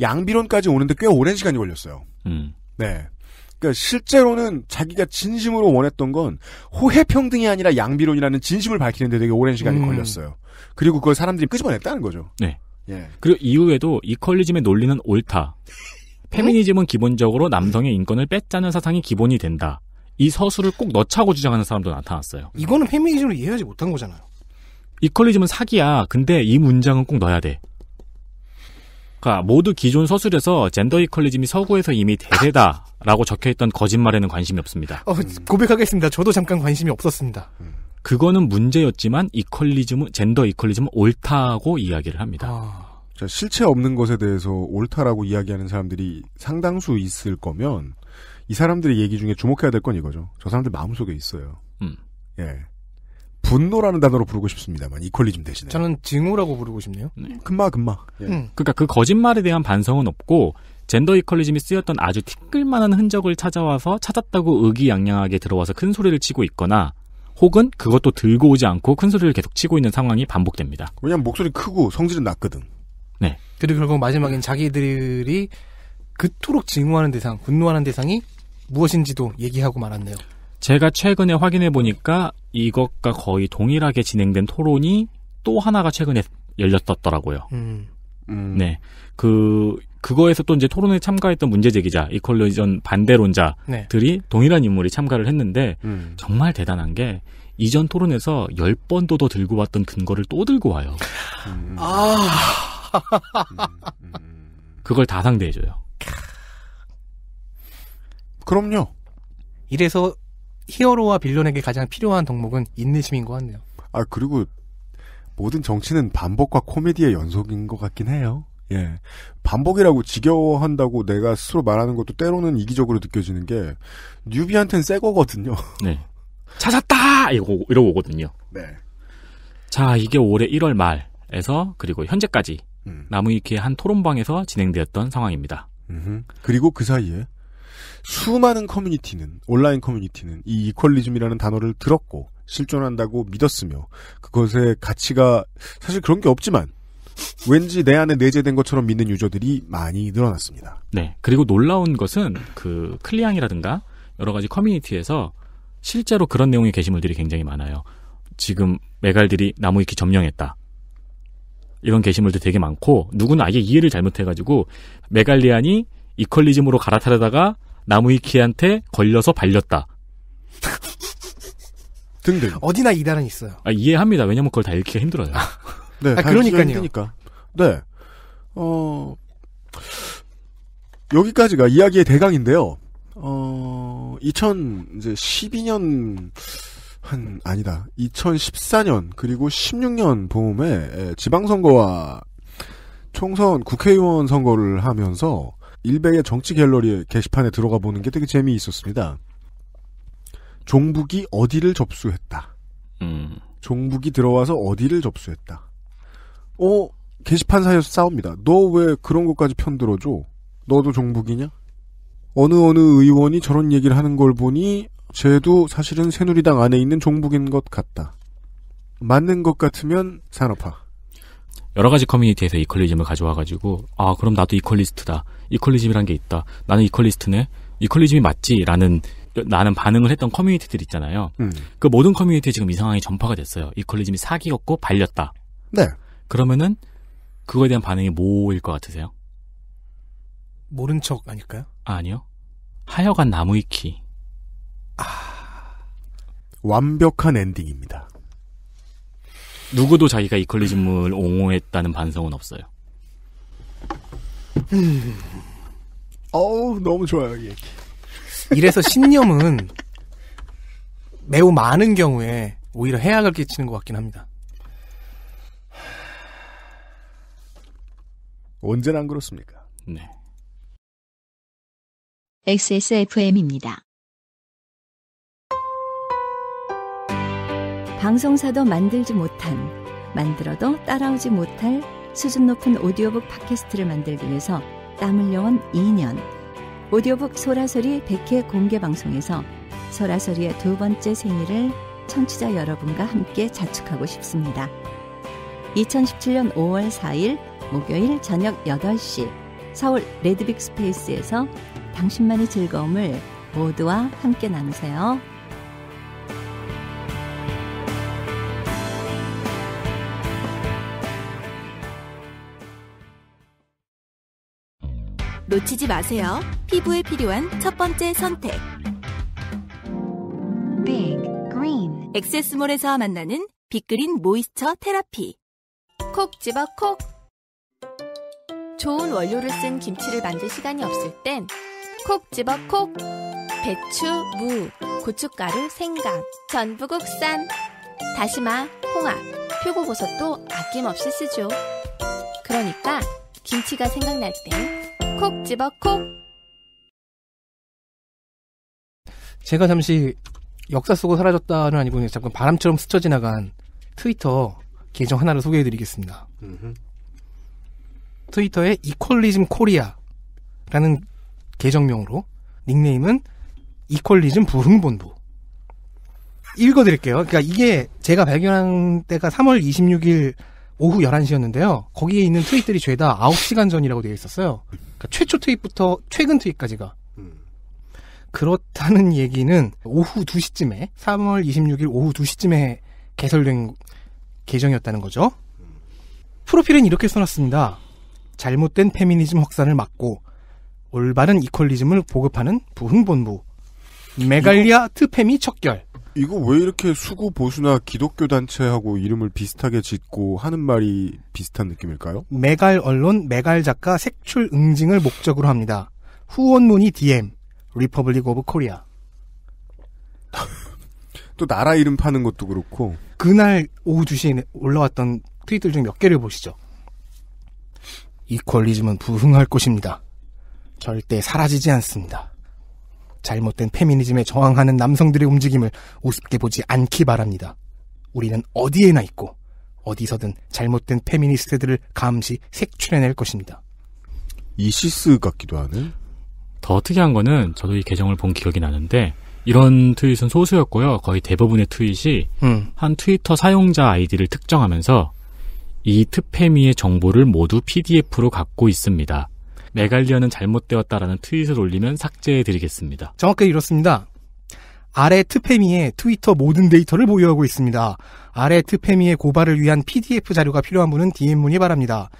양비론까지 오는데 꽤 오랜 시간이 걸렸어요. 음. 네. 그러니까 실제로는 자기가 진심으로 원했던 건 호혜 평등이 아니라 양비론이라는 진심을 밝히는데 되게 오랜 시간이 음. 걸렸어요. 그리고 그걸 사람들이 끄집어냈다는 거죠. 네. 예. 그리고 이후에도 이퀄리즘의 논리는 옳다. <laughs> 페미니즘은 기본적으로 남성의 인권을 뺏자는 사상이 기본이 된다. 이 서술을 꼭 넣자고 주장하는 사람도 나타났어요. 이거는 페미니즘을 이해하지 못한 거잖아요. 이퀄리즘은 사기야. 근데 이 문장은 꼭 넣어야 돼. 그러니까 모두 기존 서술에서 젠더 이퀄리즘이 서구에서 이미 대세다라고 적혀있던 거짓말에는 관심이 없습니다. 어, 고백하겠습니다. 저도 잠깐 관심이 없었습니다. 그거는 문제였지만 이퀄리즘은 젠더 이퀄리즘은 옳다고 이야기를 합니다. 자, 실체 없는 것에 대해서 옳다라고 이야기하는 사람들이 상당수 있을 거면 이 사람들의 얘기 중에 주목해야 될 건 이거죠. 저 사람들 마음속에 있어요. 음. 예. 분노라는 단어로 부르고 싶습니다만 이퀄리즘 대신에. 저는 증오라고 부르고 싶네요. 금마 금마. 예. 음. 그러니까 그 거짓말에 대한 반성은 없고 젠더 이퀄리즘이 쓰였던 아주 티끌만한 흔적을 찾아와서 찾았다고 의기양양하게 들어와서 큰 소리를 치고 있거나 혹은 그것도 들고 오지 않고 큰 소리를 계속 치고 있는 상황이 반복됩니다. 왜냐면 목소리 크고 성질은 낮거든. 네. 그리고 결국 마지막엔 자기들이 그토록 증오하는 대상, 분노하는 대상이 무엇인지도 얘기하고 말았네요. 제가 최근에 확인해 보니까 이것과 거의 동일하게 진행된 토론이 또 하나가 최근에 열렸었더라고요. 음. 네. 그, 그거에서 또 이제 토론에 참가했던 문제제기자, 이퀄리전 반대론자들이 네. 동일한 인물이 참가를 했는데, 음. 정말 대단한 게, 이전 토론에서 10번도 더 들고 왔던 근거를 또 들고 와요. 아. 그걸 다 상대해줘요. 그럼요. 이래서 히어로와 빌런에게 가장 필요한 덕목은 인내심인 것 같네요. 아 그리고 모든 정치는 반복과 코미디의 연속인 것 같긴 해요. 예. 반복이라고 지겨워한다고 내가 스스로 말하는 것도 때로는 이기적으로 느껴지는 게 뉴비한테는 새 거거든요. <laughs> 네. 찾았다! 이러고, 이러고 오거든요. 네. 자, 이게 올해 1월 말에서 그리고 현재까지 음. 나무위키의 한 토론방에서 진행되었던 상황입니다. 음흠. 그리고 그 사이에 수많은 커뮤니티는 온라인 커뮤니티는 이 이퀄리즘이라는 단어를 들었고 실존한다고 믿었으며 그것의 가치가 사실 그런 게 없지만 왠지 내 안에 내재된 것처럼 믿는 유저들이 많이 늘어났습니다. 네. 그리고 놀라운 것은 그 클리앙이라든가 여러 가지 커뮤니티에서 실제로 그런 내용의 게시물들이 굉장히 많아요. 지금 메갈들이 나무 위키 점령했다. 이런 게시물도 되게 많고 누구는 아예 이해를 잘못해가지고 메갈리안이 이퀄리즘으로 갈아타려다가 나무위키한테 걸려서 발렸다. <laughs> 등등. 어디나 이단은 있어요. 아, 이해합니다. 왜냐면 그걸 다 읽기가 힘들어요. 네, 아, 다 그러니까요. 힘드니까. 네. 어, 여기까지가 이야기의 대강인데요. 어, 2012년, 한, 아니다. 2014년, 그리고 16년 봄에 에, 지방선거와 총선 국회의원 선거를 하면서 일베의 정치 갤러리 게시판에 들어가 보는 게 되게 재미있었습니다. 종북이 어디를 접수했다. 음. 종북이 들어와서 어디를 접수했다. 어, 게시판 사이에서 싸웁니다. 너 왜 그런 것까지 편들어줘? 너도 종북이냐? 어느 어느 의원이 저런 얘기를 하는 걸 보니 쟤도 사실은 새누리당 안에 있는 종북인 것 같다. 맞는 것 같으면 산업화. 여러 가지 커뮤니티에서 이퀄리즘을 가져와가지고 아 그럼 나도 이퀄리스트다. 이퀄리즘이란 게 있다. 나는 이퀄리스트네. 이퀄리즘이 맞지라는 나는 반응을 했던 커뮤니티들 있잖아요. 음. 그 모든 커뮤니티에 지금 이 상황이 전파가 됐어요. 이퀄리즘이 사기였고 발렸다. 네. 그러면은 그거에 대한 반응이 뭐일 것 같으세요? 모른 척 아닐까요? 아, 아니요. 하여간 나무위키. 완벽한 엔딩입니다. 누구도 자기가 이퀄리즘을 옹호했다는 반성은 없어요. 어우, 너무 좋아요, 이 얘기. 이래서 신념은 매우 많은 경우에 오히려 해악을 끼치는 것 같긴 합니다. 언제나 안 그렇습니까? 네. XSFM입니다. 방송사도 만들지 못한, 만들어도 따라오지 못할 수준 높은 오디오북 팟캐스트를 만들기 위해서 땀 흘려온 2년. 오디오북 소라소리 100회 공개 방송에서 소라소리의 두 번째 생일을 청취자 여러분과 함께 자축하고 싶습니다. 2017년 5월 4일 목요일 저녁 8시 서울 레드빅 스페이스에서 당신만의 즐거움을 모두와 함께 나누세요. 놓치지 마세요. 피부에 필요한 첫 번째 선택. Big Green 엑세스몰에서 만나는 빅그린 모이스처 테라피. 콕 집어 콕. 좋은 원료를 쓴 김치를 만들 시간이 없을 땐 콕 집어 콕. 배추, 무, 고춧가루, 생강, 전부 국산. 다시마, 홍합, 표고버섯도 아낌없이 쓰죠. 그러니까 김치가 생각날 땐 콕 집어 콕. 제가 잠시 역사 속으로 사라졌다는 아니고 잠깐 바람처럼 스쳐 지나간 트위터 계정 하나를 소개해드리겠습니다. 트위터의 이퀄리즘 코리아라는 계정명으로 닉네임은 이퀄리즘 부흥본부. 읽어드릴게요. 그러니까 이게 제가 발견한 때가 3월 26일 오후 11시였는데요. 거기에 있는 트윗들이 죄다 9시간 전이라고 되어 있었어요. 그러니까 최초 트윗부터 최근 트윗까지가. 그렇다는 얘기는 오후 2시쯤에 3월 26일 오후 2시쯤에 개설된 계정이었다는 거죠. 프로필은 이렇게 써놨습니다. 잘못된 페미니즘 확산을 막고 올바른 이퀄리즘을 보급하는 부흥본부 메갈리아 트페미 척결 이거 왜 이렇게 수구 보수나 기독교 단체하고 이름을 비슷하게 짓고 하는 말이 비슷한 느낌일까요? 메갈 언론 메갈 작가 색출 응징을 목적으로 합니다. 후원문의 DM Republic of Korea 또 나라 이름 파는 것도 그렇고 그날 오후 2시에 올라왔던 트윗들 중 몇 개를 보시죠. 이퀄리즘은 부흥할 것입니다. 절대 사라지지 않습니다. 잘못된 페미니즘에 저항하는 남성들의 움직임을 우습게 보지 않기 바랍니다. 우리는 어디에나 있고 어디서든 잘못된 페미니스트들을 감시 색출해낼 것입니다. 이시스 같기도 하네. 더 특이한 거는 저도 이 계정을 본 기억이 나는데 이런 트윗은 소수였고요. 거의 대부분의 트윗이 음. 한 트위터 사용자 아이디를 특정하면서 이 트페미의 정보를 모두 PDF로 갖고 있습니다. 메갈리아는 잘못되었다라는 트윗을 올리면 삭제해드리겠습니다. 정확하게 이렇습니다. 아래 트페미의 트위터 모든 데이터를 보유하고 있습니다. 아래 트페미의 고발을 위한 PDF 자료가 필요한 분은 DM 문의 바랍니다.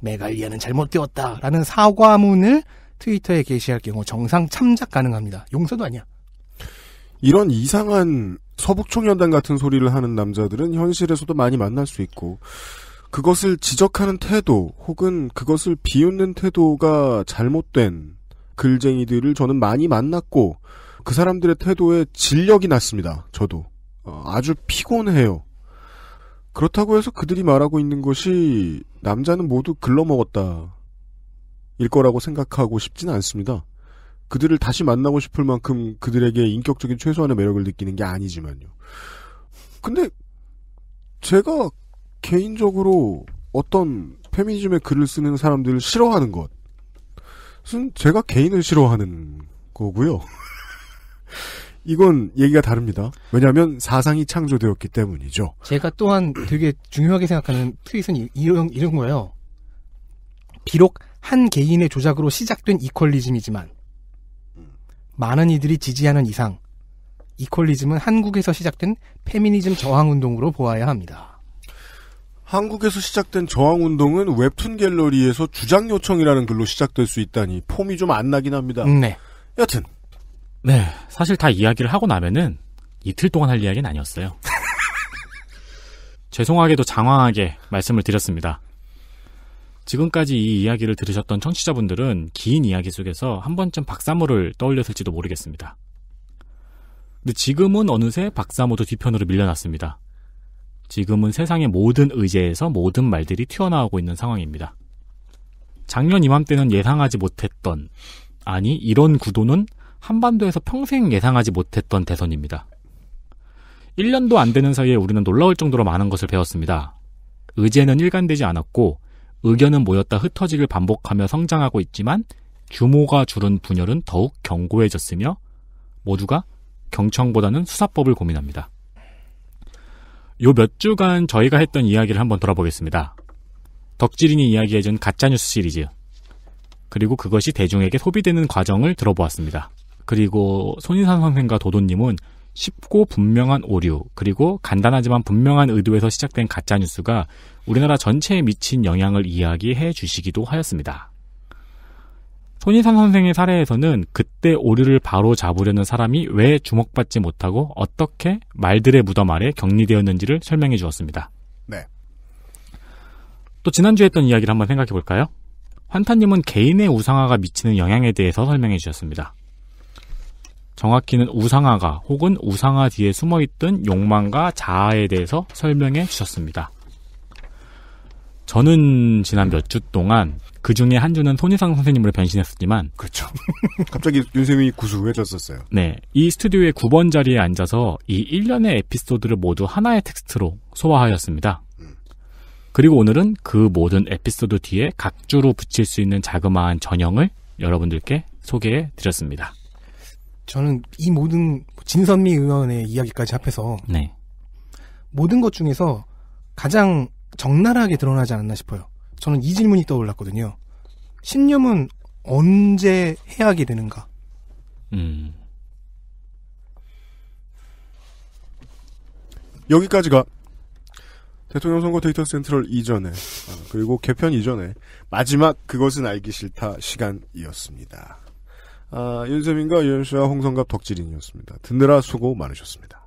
메갈리아는 잘못되었다라는 사과문을 트위터에 게시할 경우 정상 참작 가능합니다. 용서도 아니야. 이런 이상한 서북총연단 같은 소리를 하는 남자들은 현실에서도 많이 만날 수 있고 그것을 지적하는 태도 혹은 그것을 비웃는 태도가 잘못된 글쟁이들을 저는 많이 만났고 그 사람들의 태도에 진력이 났습니다. 저도 어, 아주 피곤해요. 그렇다고 해서 그들이 말하고 있는 것이 남자는 모두 글러먹었다 일 거라고 생각하고 싶지는 않습니다. 그들을 다시 만나고 싶을 만큼 그들에게 인격적인 최소한의 매력을 느끼는 게 아니지만요. 근데 제가 개인적으로 어떤 페미니즘의 글을 쓰는 사람들을 싫어하는 것은 제가 개인을 싫어하는 거고요. <laughs> 이건 얘기가 다릅니다. 왜냐하면 사상이 창조되었기 때문이죠. 제가 또한 되게 중요하게 생각하는 트윗은 이- 이런, 이런 거예요. 비록 한 개인의 조작으로 시작된 이퀄리즘이지만 많은 이들이 지지하는 이상 이퀄리즘은 한국에서 시작된 페미니즘 저항 운동으로 보아야 합니다. 한국에서 시작된 저항운동은 웹툰 갤러리에서 주장 요청이라는 글로 시작될 수 있다니 폼이 좀 안 나긴 합니다. 네. 여튼 네, 사실 다 이야기를 하고 나면은 이틀 동안 할 이야기는 아니었어요. <laughs> 죄송하게도 장황하게 말씀을 드렸습니다. 지금까지 이 이야기를 들으셨던 청취자분들은 긴 이야기 속에서 한 번쯤 박사모를 떠올렸을지도 모르겠습니다. 근데 지금은 어느새 박사모도 뒤편으로 밀려났습니다. 지금은 세상의 모든 의제에서 모든 말들이 튀어나오고 있는 상황입니다. 작년 이맘때는 예상하지 못했던, 아니, 이런 구도는 한반도에서 평생 예상하지 못했던 대선입니다. 1년도 안 되는 사이에 우리는 놀라울 정도로 많은 것을 배웠습니다. 의제는 일관되지 않았고, 의견은 모였다 흩어지길 반복하며 성장하고 있지만, 규모가 줄은 분열은 더욱 견고해졌으며, 모두가 경청보다는 수사법을 고민합니다. 요 몇 주간 저희가 했던 이야기를 한번 돌아보겠습니다. 덕질인이 이야기해준 가짜뉴스 시리즈. 그리고 그것이 대중에게 소비되는 과정을 들어보았습니다. 그리고 손인산 선생과 도도님은 쉽고 분명한 오류, 그리고 간단하지만 분명한 의도에서 시작된 가짜뉴스가 우리나라 전체에 미친 영향을 이야기해 주시기도 하였습니다. 손인산 선생의 사례에서는 그때 오류를 바로 잡으려는 사람이 왜 주목받지 못하고 어떻게 말들의 무덤 아래 격리되었는지를 설명해 주었습니다. 네. 또 지난주에 했던 이야기를 한번 생각해 볼까요? 환타님은 개인의 우상화가 미치는 영향에 대해서 설명해 주셨습니다. 정확히는 우상화가 혹은 우상화 뒤에 숨어있던 욕망과 자아에 대해서 설명해 주셨습니다. 저는 지난 몇 주 동안 그 중에 한 주는 손희상 선생님으로 변신했었지만 그렇죠. <laughs> 갑자기 윤세민이 구수해졌었어요. 네. 이 스튜디오의 9번 자리에 앉아서 이 1년의 에피소드를 모두 하나의 텍스트로 소화하였습니다. 그리고 오늘은 그 모든 에피소드 뒤에 각주로 붙일 수 있는 자그마한 전형을 여러분들께 소개해 드렸습니다. 저는 이 모든 진선미 의원의 이야기까지 합해서 네. 모든 것 중에서 가장 적나라하게 드러나지 않았나 싶어요. 저는 이 질문이 떠올랐거든요. 신념은 언제 해야 하게 되는가? 음. 여기까지가 대통령 선거 데이터 센트럴 이전에 아, 그리고 개편 이전에 마지막 그것은 알기 싫다 시간이었습니다. 아, 윤세민과 유현수와 홍성갑 덕질인이었습니다. 듣느라 수고 많으셨습니다.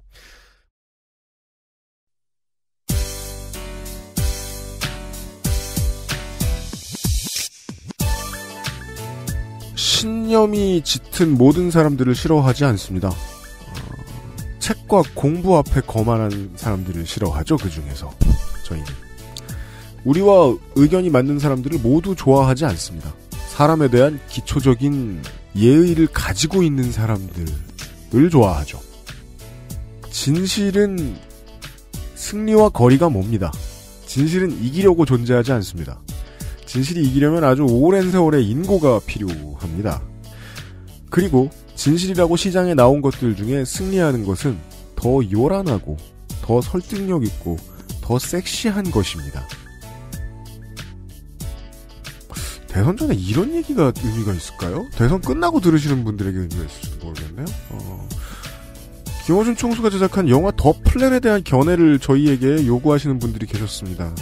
신념이 짙은 모든 사람들을 싫어하지 않습니다. 어, 책과 공부 앞에 거만한 사람들을 싫어하죠. 그 중에서 저희는 우리와 의견이 맞는 사람들을 모두 좋아하지 않습니다. 사람에 대한 기초적인 예의를 가지고 있는 사람들을 좋아하죠. 진실은 승리와 거리가 멉니다. 진실은 이기려고 존재하지 않습니다. 진실이 이기려면 아주 오랜 세월의 인고가 필요합니다. 그리고 진실이라고 시장에 나온 것들 중에 승리하는 것은 더 요란하고 더 설득력 있고 더 섹시한 것입니다. 대선 전에 이런 얘기가 의미가 있을까요? 대선 끝나고 들으시는 분들에게 의미가 있을지도 모르겠네요. 어, 김호준 총수가 제작한 영화 더 플랜에 대한 견해를 저희에게 요구하시는 분들이 계셨습니다.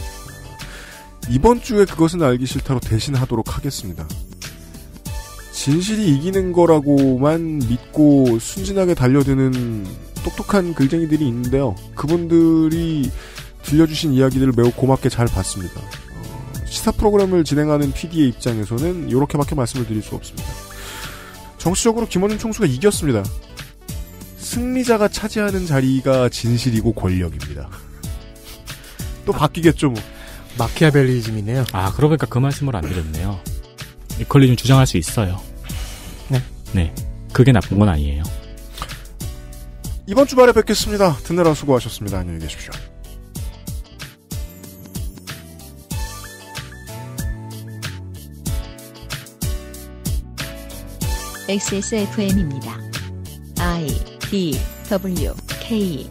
이번 주에 그것은 알기 싫다로 대신하도록 하겠습니다. 진실이 이기는 거라고만 믿고 순진하게 달려드는 똑똑한 글쟁이들이 있는데요. 그분들이 들려주신 이야기들을 매우 고맙게 잘 봤습니다. 어, 시사 프로그램을 진행하는 PD의 입장에서는 이렇게밖에 말씀을 드릴 수 없습니다. 정치적으로 김원준 총수가 이겼습니다. 승리자가 차지하는 자리가 진실이고 권력입니다. 또 바뀌겠죠, 뭐. 마키아벨리즘이네요. 아, 그러고 보니까 그 말씀을 안 드렸네요. 이퀄리즘 주장할 수 있어요. 네. 네. 그게 나쁜 건 아니에요. 이번 주말에 뵙겠습니다. 듣느라 수고하셨습니다. 안녕히 계십시오. XSFM입니다. I D W K